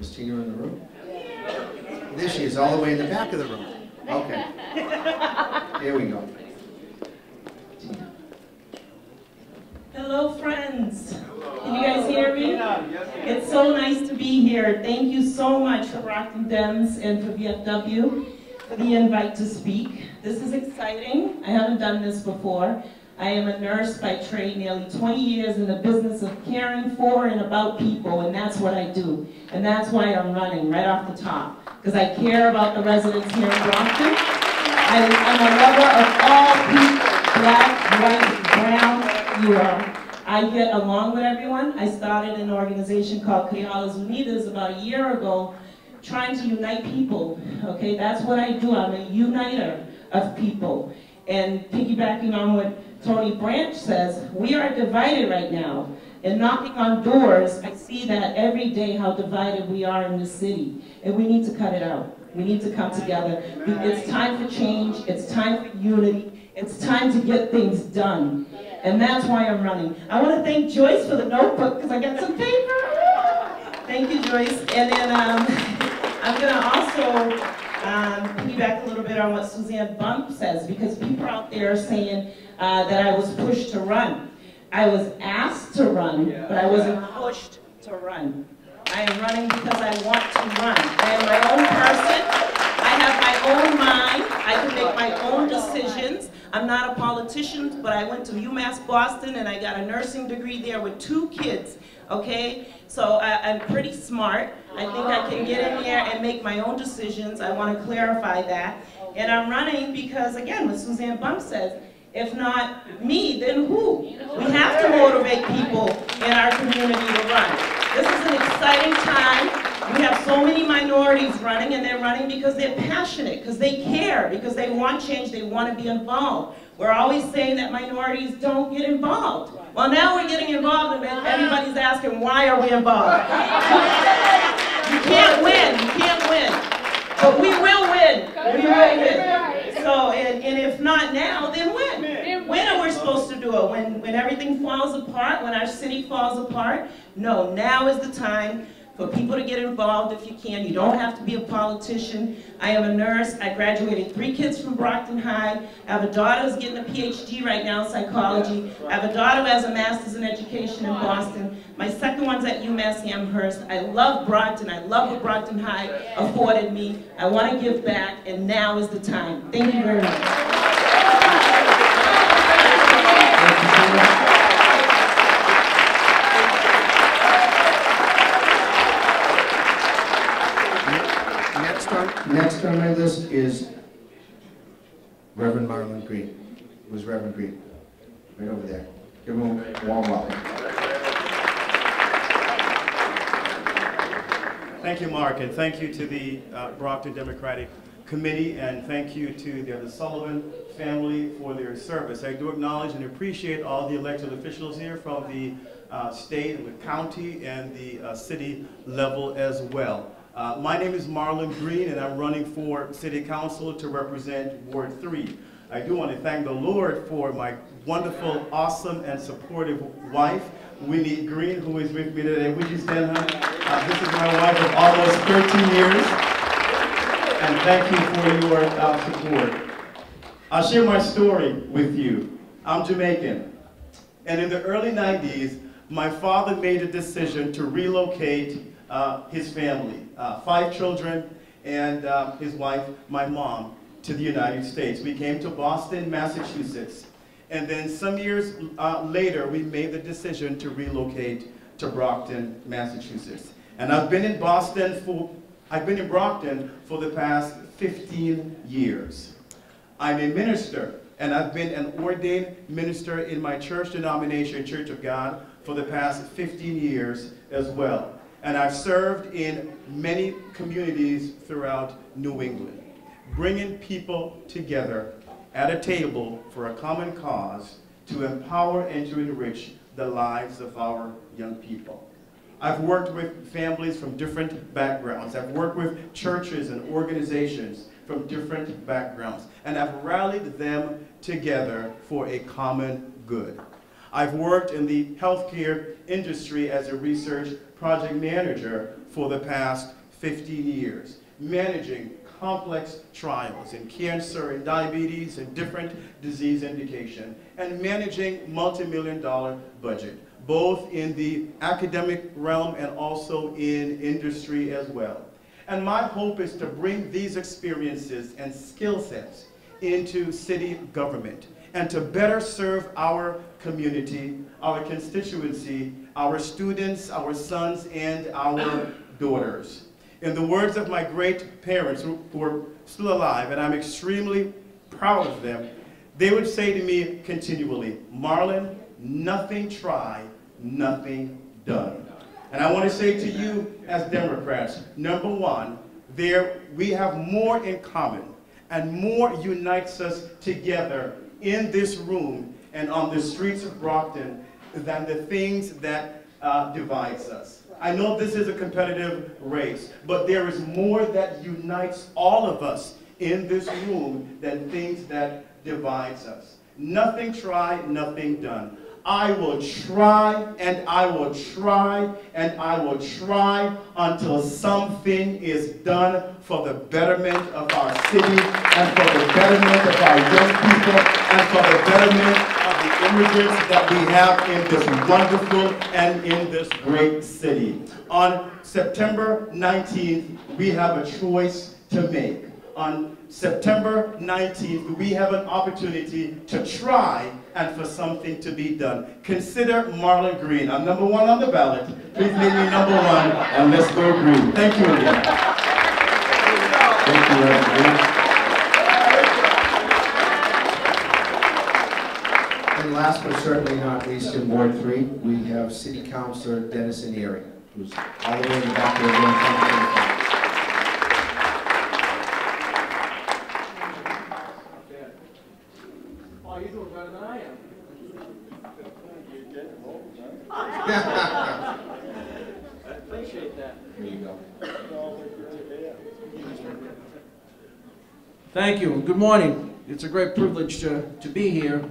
Is Tina in the room? There she is, all the way in the back of the room. Okay. Here we go. Hello, friends. Can you guys hear me? It's so nice to be here. Thank you so much for Brockton Dems and for VFW for the invite to speak. This is exciting. I haven't done this before. I am a nurse by trade, nearly 20 years in the business of caring for and about people, and that's what I do. And that's why I'm running right off the top, because I care about the residents here in Brockton. I, I'm a lover of all people, black, white, you. I get along with everyone. I started an organization called Criadas Unidas about a year ago, trying to unite people, okay? That's what I do. I'm a uniter of people. And piggybacking on what Tony Branch says, we are divided right now. And knocking on doors, I see that every day how divided we are in this city. And we need to cut it out. We need to come together. It's time for change. It's time for unity. It's time to get things done. And that's why I'm running. I want to thank Joyce for the notebook because I got some paper. Thank you, Joyce. And then um, I'm going to also um, piggyback a little bit on what Suzanne Bump says because people out there are saying uh, that I was pushed to run. I was asked to run, but I wasn't pushed to run. I am running because I want to run. I am my own person. I have my own mind. I can make my own decisions. I'm not a politician, but I went to UMass Boston and I got a nursing degree there with two kids, okay? So I, am pretty smart. I think I can get in there and make my own decisions. I want to clarify that. And I'm running because, again, what Suzanne Bump says, if not me, then who? We have to motivate people in our community to run. This is an exciting time. We have so many minorities running, and they're running because they're passionate, because they care, because they want change, they want to be involved. We're always saying that minorities don't get involved. Well, now we're getting involved, and everybody's asking, why are we involved? you can't win. You can't win. But we will win. We will win. So, and, and if not now, then when? When are we supposed to do it? When, when everything falls apart? When our city falls apart? No, now is the time for people to get involved if you can. You don't have to be a politician. I am a nurse. I graduated three kids from Brockton High. I have a daughter who's getting a PhD right now in psychology. I have a daughter who has a master's in education in Boston. My second one's at UMass Amherst. I love Brockton. I love what Brockton High afforded me. I want to give back, and now is the time. Thank you very much. List is Reverend Marlon Green. Who's Reverend Green? Right over there. Give him a warm welcome. Thank you, Mark, and thank you to the uh, Brockton Democratic Committee, and thank you to the, the Sullivan family for their service. I do acknowledge and appreciate all the elected officials here from the uh, state and the county and the uh, city level as well. Uh, my name is Marlon Green, and I'm running for City Council to represent Ward 3. I do want to thank the Lord for my wonderful, awesome, and supportive wife, Winnie Green, who is with me today. Would you stand, honey? Uh, this is my wife of almost 13 years, and thank you for your uh, support. I'll share my story with you. I'm Jamaican, and in the early 90s, my father made a decision to relocate uh, his family, uh, five children, and uh, his wife, my mom, to the United States. We came to Boston, Massachusetts. And then some years uh, later, we made the decision to relocate to Brockton, Massachusetts. And I've been in Boston for, I've been in Brockton for the past 15 years. I'm a minister, and I've been an ordained minister in my church denomination, Church of God, for the past 15 years as well. And I've served in many communities throughout New England, bringing people together at a table for a common cause to empower and to enrich the lives of our young people. I've worked with families from different backgrounds. I've worked with churches and organizations from different backgrounds, and I've rallied them together for a common good. I've worked in the healthcare industry as a research project manager for the past 15 years, managing complex trials in cancer and diabetes and different disease indication, and managing multi-million dollar budget, both in the academic realm and also in industry as well. And my hope is to bring these experiences and skill sets into city government and to better serve our community, our constituency, our students, our sons, and our daughters. In the words of my great parents who, are still alive, and I'm extremely proud of them, they would say to me continually, Marlon, nothing tried, nothing done. And I want to say to you as Democrats, number one, there we have more in common and more unites us together in this room and on the streets of Brockton than the things that uh, divides us. I know this is a competitive race, but there is more that unites all of us in this room than things that divides us. Nothing tried, nothing done. I will try and I will try and I will try until something is done for the betterment of our city and for the betterment of our young people and for the betterment immigrants that we have in this wonderful and in this great city. On September 19th, we have a choice to make. On September 19th, we have an opportunity to try and for something to be done. Consider Marlon Green. I'm number one on the ballot. Please make me number one, and let's go green. Thank you again. Thank you, last but certainly not least, in Ward 3, we have City Councilor Dennis Eaniri, who's all the way in the back there. doing something. Oh, you're doing better than I am. I appreciate that. Here you go. Thank you. Good morning. It's a great privilege to, to be here,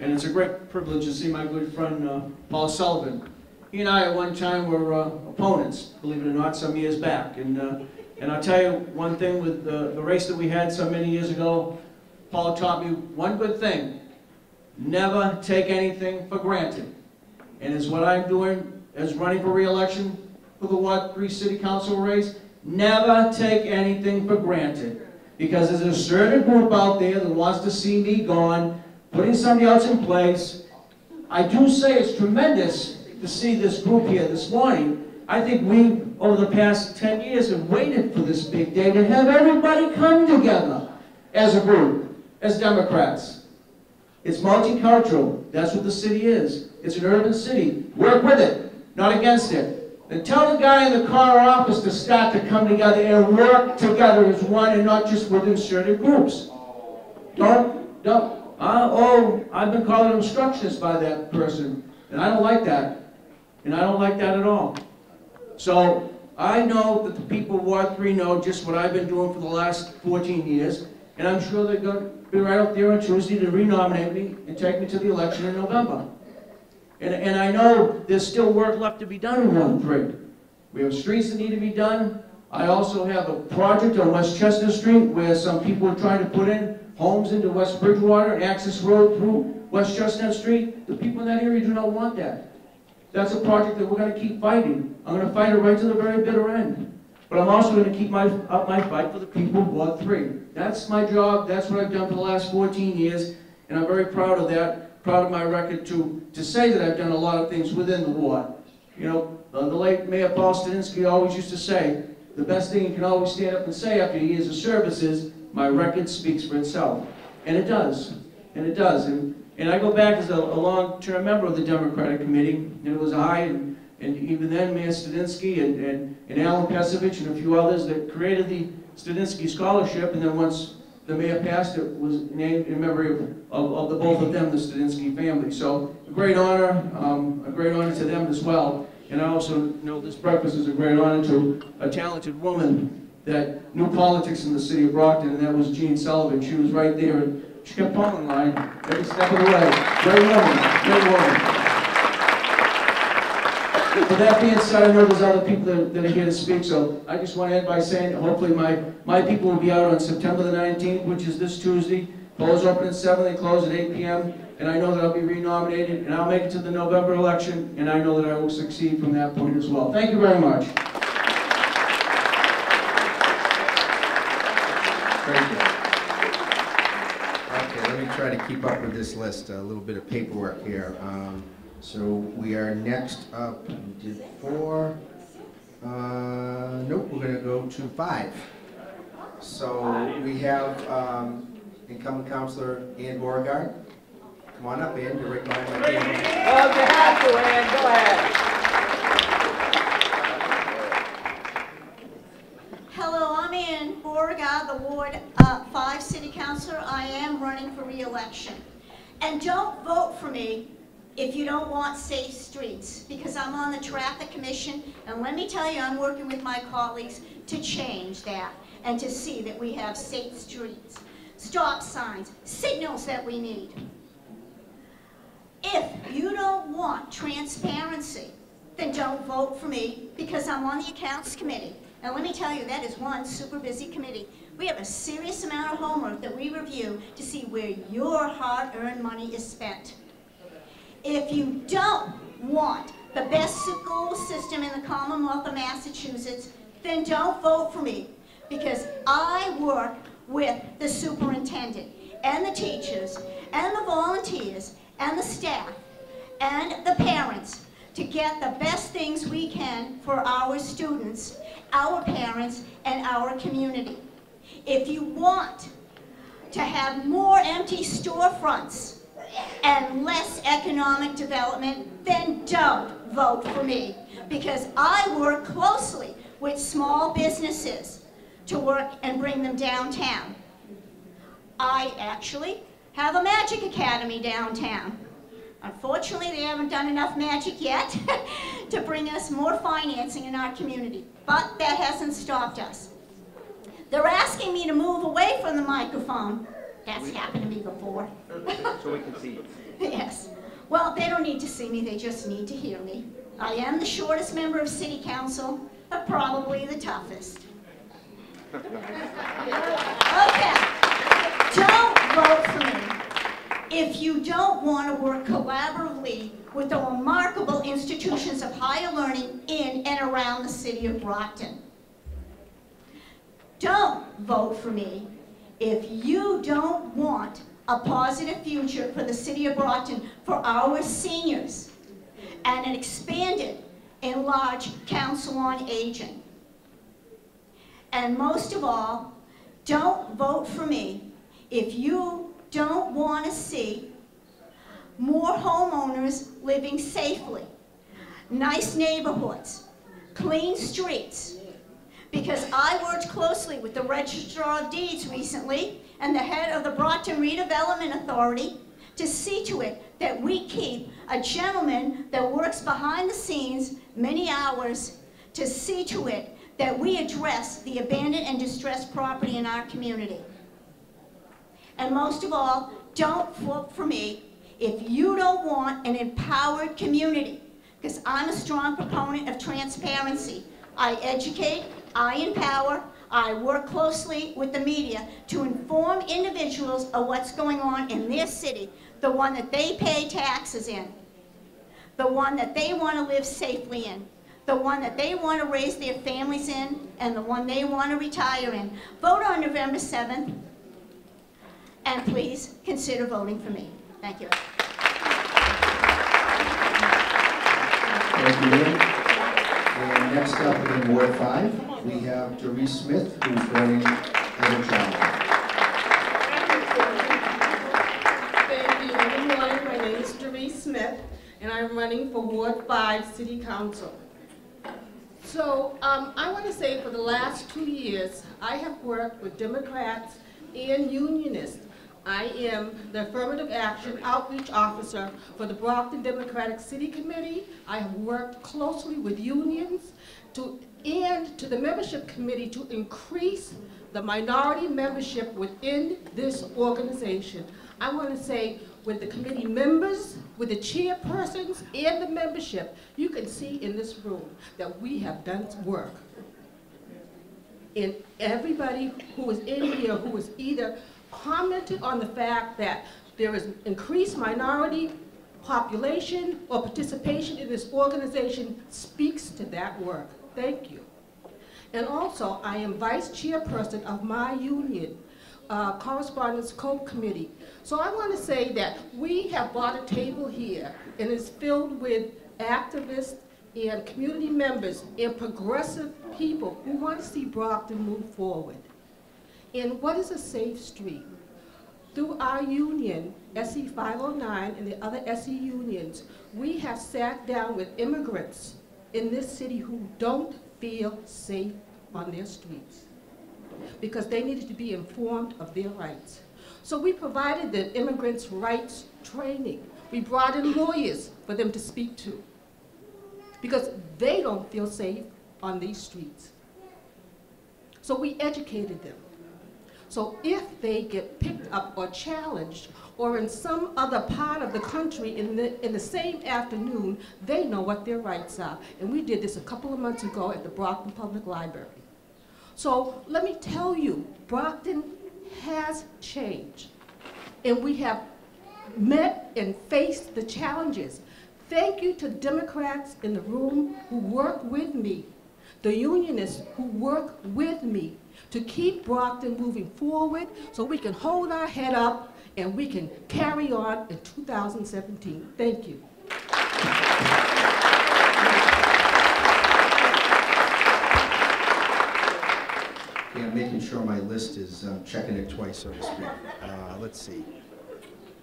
and it's a great privilege to see my good friend uh, Paul Sullivan. He and I at one time were uh, opponents, believe it or not, some years back. And, uh, and I'll tell you one thing with the, the race that we had so many years ago, Paul taught me one good thing. Never take anything for granted. And is what I'm doing as running for re-election for the Ward 3 City Council race, never take anything for granted. Because there's a certain group out there that wants to see me gone, putting somebody else in place. I do say it's tremendous to see this group here this morning. I think we, over the past 10 years, have waited for this big day to have everybody come together as a group, as Democrats. It's multicultural. That's what the city is. It's an urban city. Work with it, not against it. And tell the guy in the car office to start to come together and work together as one and not just within certain groups. Don't, don't. Uh, oh, I've been called an obstructionist by that person, and I don't like that. And I don't like that at all. So I know that the people of Ward 3 know just what I've been doing for the last 14 years, and I'm sure they're going to be right up there on Tuesday to renominate me and take me to the election in November. And, and I know there's still work left to be done in Ward 3. We have streets that need to be done. I also have a project on West Chestnut Street where some people are trying to put in homes into West Bridgewater access road through West Chestnut Street. The people in that area do not want that. That's a project that we're going to keep fighting. I'm going to fight it right to the very bitter end. But I'm also going to keep my, up my fight for the people of Ward 3. That's my job. That's what I've done for the last 14 years. And I'm very proud of that, proud of my record to, to say that I've done a lot of things within the ward. You know, uh, the late Mayor Paul Studenski always used to say, the best thing you can always stand up and say after years of service is, my record speaks for itself. And it does, and it does. And, and I go back as a, a long-term member of the Democratic Committee, and it was I and, and even then Mayor Studenski and, and, and Alan Pesovich and a few others that created the Studenski Scholarship, and then once the mayor passed it, was named in memory of, of, of the both of them, the Studenski family. So a great honor, um, a great honor to them as well. And I also know this breakfast is a great honor to a talented woman that new politics in the city of Brockton, and that was Jean Sullivan. She was right there, and she kept pulling line every step of the way. Great woman, great woman. With that being said, I know there's other people that, that are here to speak, so I just want to end by saying, that hopefully my, my people will be out on September the 19th, which is this Tuesday. Polls open at 7, they close at 8 p.m., and I know that I'll be renominated, and I'll make it to the November election, and I know that I will succeed from that point as well. Thank you very much. Try to keep up with this list, a little bit of paperwork here. Um, So we are next up, we did four, uh, nope, we're gonna go to five. So we have um, incumbent councilor Ann Beauregard. Come on up, Ann, you're right behind my table. Well, you have to, Ann, go ahead. Hello, I'm Ann Beauregard, the Ward uh, 5 City Councilor. I am running for re-election. And don't vote for me if you don't want safe streets, because I'm on the Traffic Commission, and let me tell you, I'm working with my colleagues to change that and to see that we have safe streets, stop signs, signals that we need. If you don't want transparency, then don't vote for me because I'm on the Accounts Committee. And let me tell you, that is one super busy committee. We have a serious amount of homework that we review to see where your hard-earned money is spent. If you don't want the best school system in the Commonwealth of Massachusetts, then don't vote for me because I work with the superintendent and the teachers and the volunteers and the staff and the parents to get the best things we can for our students, our parents, and our community. If you want to have more empty storefronts and less economic development, then don't vote for me because I work closely with small businesses to work and bring them downtown. I actually have a magic academy downtown. Unfortunately, they haven't done enough magic yet to bring us more financing in our community, but that hasn't stopped us. They're asking me to move away from the microphone. That's happened to me before. So we can see you. Yes. Well, they don't need to see me, they just need to hear me. I am the shortest member of city council, but probably the toughest. Okay. Don't vote for me if you don't want to work collaboratively with the remarkable institutions of higher learning in and around the city of Brockton. Don't vote for me if you don't want a positive future for the city of Brockton for our seniors and an expanded, enlarged council on aging. And most of all, don't vote for me if you don't want to see more homeowners living safely, nice neighborhoods, clean streets, because I worked closely with the Registrar of Deeds recently and the head of the Brockton Redevelopment Authority to see to it that we keep a gentleman that works behind the scenes many hours to see to it that we address the abandoned and distressed property in our community. And most of all, don't vote for me if you don't want an empowered community, because I'm a strong proponent of transparency. I educate, I empower, I work closely with the media to inform individuals of what's going on in their city, the one that they pay taxes in, the one that they want to live safely in, the one that they want to raise their families in, and the one they want to retire in. Vote on November 7th, and please consider voting for me. Thank you. Thank you, Lynn. And next up in Ward 5, we have Doris Smith, who's running as a child. Thank you. Good morning. My name is Doris Smith, and I'm running for Ward 5 City Council. So um, I want to say for the last two years, I have worked with Democrats and Unionists. I am the Affirmative Action Outreach Officer for the Brockton Democratic City Committee. I have worked closely with unions to, and to the membership committee to increase the minority membership within this organization. I want to say with the committee members, with the chairpersons, and the membership, you can see in this room that we have done work. And everybody who is in here who is either commented on the fact that there is increased minority population or participation in this organization speaks to that work. Thank you. And also, I am vice chairperson of my union, uh, Correspondence Code Committee. So I want to say that we have brought a table here and it's filled with activists and community members and progressive people who want to see Brockton move forward. And what is a safe street? Through our union, SE 509 and the other SE unions, we have sat down with immigrants in this city who don't feel safe on their streets because they needed to be informed of their rights. So we provided the immigrants' rights training. We brought in lawyers for them to speak to because they don't feel safe on these streets. So we educated them. So if they get picked up or challenged or in some other part of the country in the, in the same afternoon, they know what their rights are. And we did this a couple of months ago at the Brockton Public Library. So let me tell you, Brockton has changed. And we have met and faced the challenges. Thank you to Democrats in the room who work with me, the unionists who work with me to keep Brockton moving forward so we can hold our head up and we can carry on in 2017. Thank you. Yeah, making sure my list is, um, checking it twice, so to speak. Uh, let's see.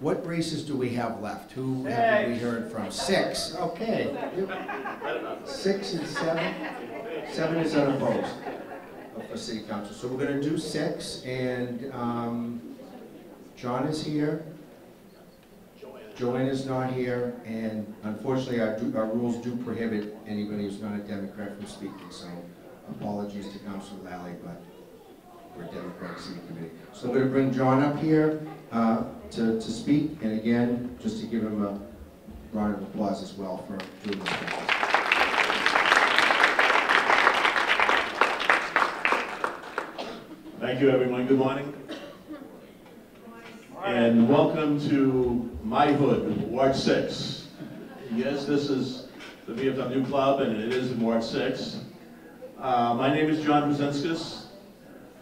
What races do we have left? Who have we heard from? Six, okay. Six and seven? Seven is unopposed for city council. So we're gonna do six, and, um, John is here. Joanne is not here, and unfortunately, our, do- our rules do prohibit anybody who's not a Democrat from speaking, so apologies to Councilor Lally, but we're a Democratic City Committee. So I'm gonna bring John up here, uh, to, to speak, and again, just to give him a round of applause as well for doing this. Thank you, everyone. Good morning. And welcome to my hood, Ward 6. Yes, this is the VFW Club, and it is in Ward 6. Uh, my name is John Brzezinskis.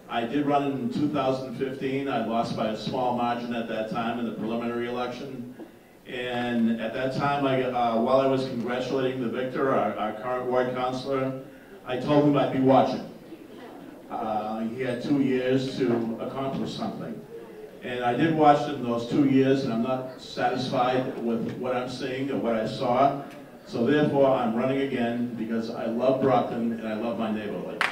I did run in 2015. I lost by a small margin at that time in the preliminary election. And at that time, I, uh, while I was congratulating the victor, our, our current ward councilor, I told him I'd be watching. Uh, he had two years to accomplish something. And I did watch in those two years, and I'm not satisfied with what I'm seeing or what I saw. So therefore, I'm running again because I love Brockton and I love my neighborhood.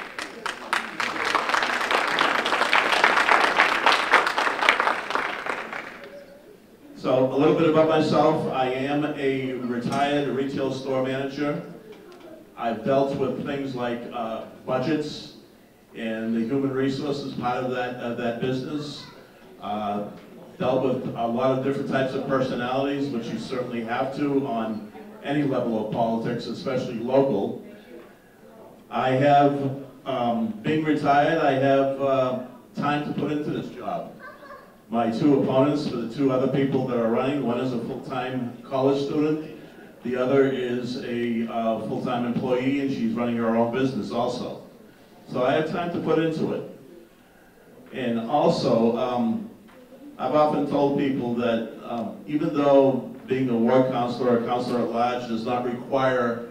So a little bit about myself. I am a retired retail store manager. I've dealt with things like uh, budgets and the human resources part of that, of that business. Uh, dealt with a lot of different types of personalities, which you certainly have to on any level of politics, especially local. I have, um, being retired, I have uh, time to put into this job. My two opponents for the two other people that are running, one is a full-time college student, the other is a uh, full-time employee, and she's running her own business also. So I have time to put into it. And also, um, I've often told people that um, even though being a ward councilor or councilor at large does not require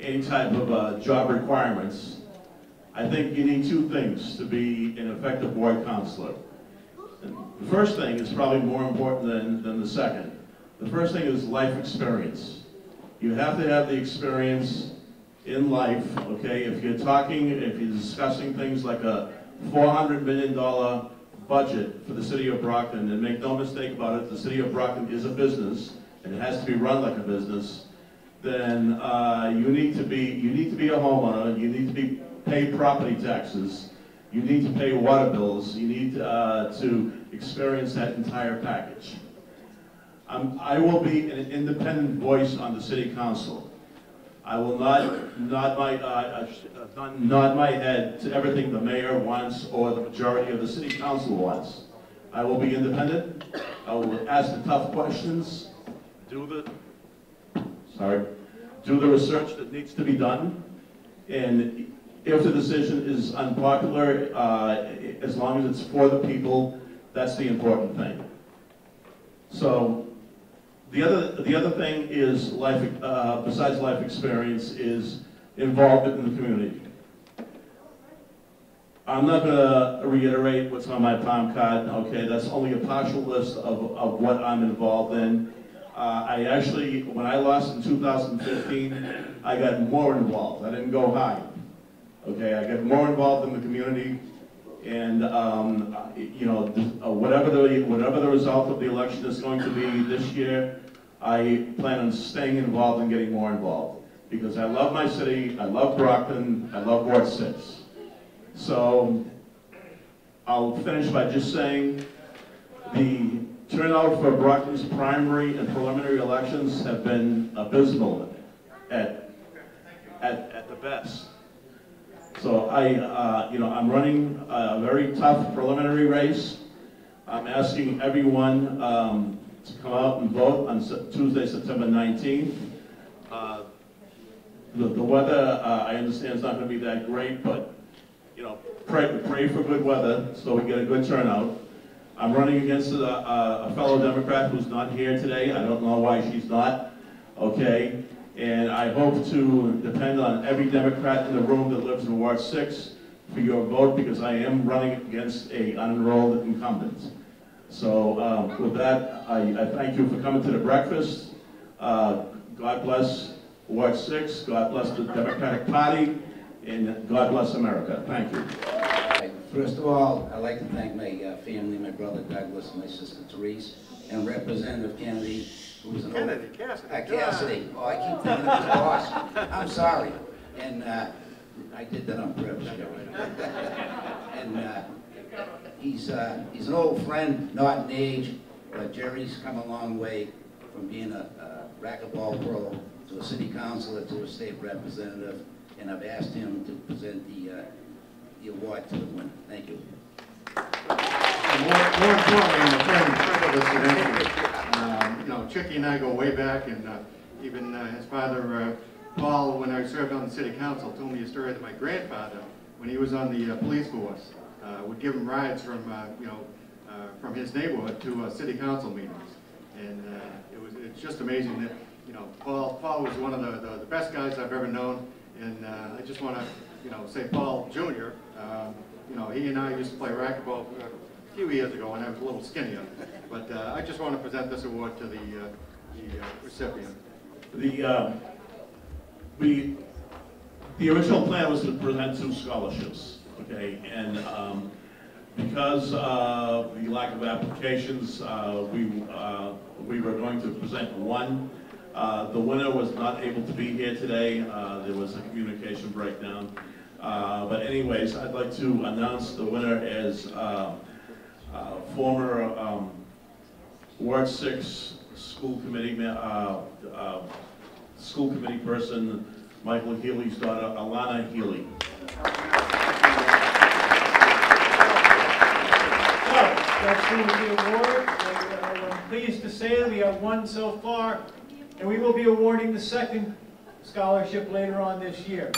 any type of uh, job requirements, I think you need two things to be an effective ward councilor. The first thing is probably more important than, than the second. The first thing is life experience. You have to have the experience in life, okay? If you're talking, if you're discussing things like a $400 million budget for the city of Brockton, and make no mistake about it, the city of Brockton is a business, and it has to be run like a business, then uh, you need to be you need to be a homeowner. You need to be pay property taxes. You need to pay water bills. You need uh, to experience that entire package. I will be an independent voice on the city council. I will not nod my uh, uh, nod my head to everything the mayor wants or the majority of the city council wants. I will be independent. I will ask the tough questions. Do the sorry, do the research that needs to be done, and if the decision is unpopular, uh, as long as it's for the people, that's the important thing. So the other, the other thing is life, uh, besides life experience, is involvement in the community. I'm not going to reiterate what's on my palm card, okay? That's only a partial list of, of what I'm involved in. Uh, I actually, when I lost in 2015, I got more involved. I didn't go high. Okay, I got more involved in the community, and um, you know, uh, whatever the whatever the result of the election is going to be this year, I plan on staying involved and getting more involved because I love my city, I love Brockton, I love Ward Six. So I'll finish by just saying the turnout for Brockton's primary and preliminary elections have been abysmal at at, at the best. So I, uh, you know, I'm running a very tough preliminary race. I'm asking everyone um, to come out and vote on Tuesday, September 19th. Uh, the, the weather, uh, I understand, is not going to be that great, but you know, pray, pray for good weather so we get a good turnout. I'm running against a, a fellow Democrat who's not here today. I don't know why she's not. Okay, and I hope to depend on every Democrat in the room that lives in Ward 6 for your vote because I am running against a unenrolled incumbent. So um, with that, I, I, thank you for coming to the breakfast. Uh, God bless Ward 6, God bless the Democratic Party, and God bless America. Thank you. First of all, I'd like to thank my uh, family, my brother Douglas, my sister Therese, and Representative Kennedy who's an Kennedy, old, Cassidy. Uh, Cassidy. Oh, I keep thinking of his boss. I'm sorry. And uh, I did that on purpose. and uh, he's uh, he's an old friend, not in age, but Jerry's come a long way from being a, a racquetball pro to a city councilor to a state representative, and I've asked him to present the uh, the award to the winner. Thank you. More, more importantly, I'm a friend, friend of this. Um, you know, Chicky and I go way back, and uh, even uh, his father, uh, Paul, when I served on the city council, told me a story that my grandfather, when he was on the uh, police force, uh, would give him rides from, uh, you know, from his neighborhood to city council meetings. And it was, it's just amazing that, you know, Paul, Paul was one of the, the, the best guys I've ever known. And I just want to, you know, say Paul Jr., um, you know, he and I used to play racquetball a few years ago and I was a little skinnier. But uh, I just want to present this award to the, uh, the uh, recipient. The, uh, we, the original plan was to present two scholarships, okay? And um, because of the lack of applications, uh, we, uh, we were going to present one. the winner was not able to be here today. there was a communication breakdown. but anyways, I'd like to announce the winner as uh, former um, Ward 6 school committee, uh, uh, school committee person, Michael Healy's daughter, Alana Healy. That's the award. And, I'm pleased to say we have one so far, and we will be awarding the second scholarship later on this year.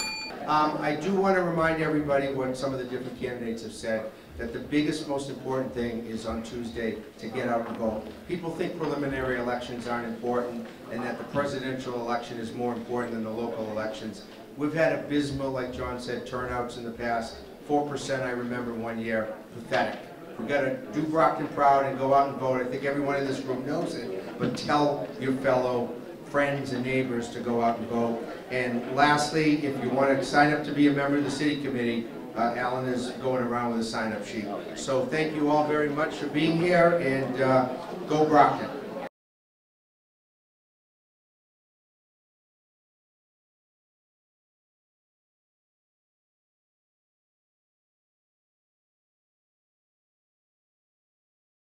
Um, I do want to remind everybody what some of the different candidates have said. that the biggest, most important thing is on Tuesday to get out and vote. People think preliminary elections aren't important and that the presidential election is more important than the local elections. We've had abysmal, like John said, turnouts in the past. Four percent, I remember one year, pathetic. We've got to do Brockton proud and go out and vote. I think everyone in this room knows it, but tell your fellow friends and neighbors to go out and vote. And lastly, if you want to sign up to be a member of the city committee, uh, Alan is going around with a sign-up sheet. So thank you all very much for being here, and uh, go Brockton.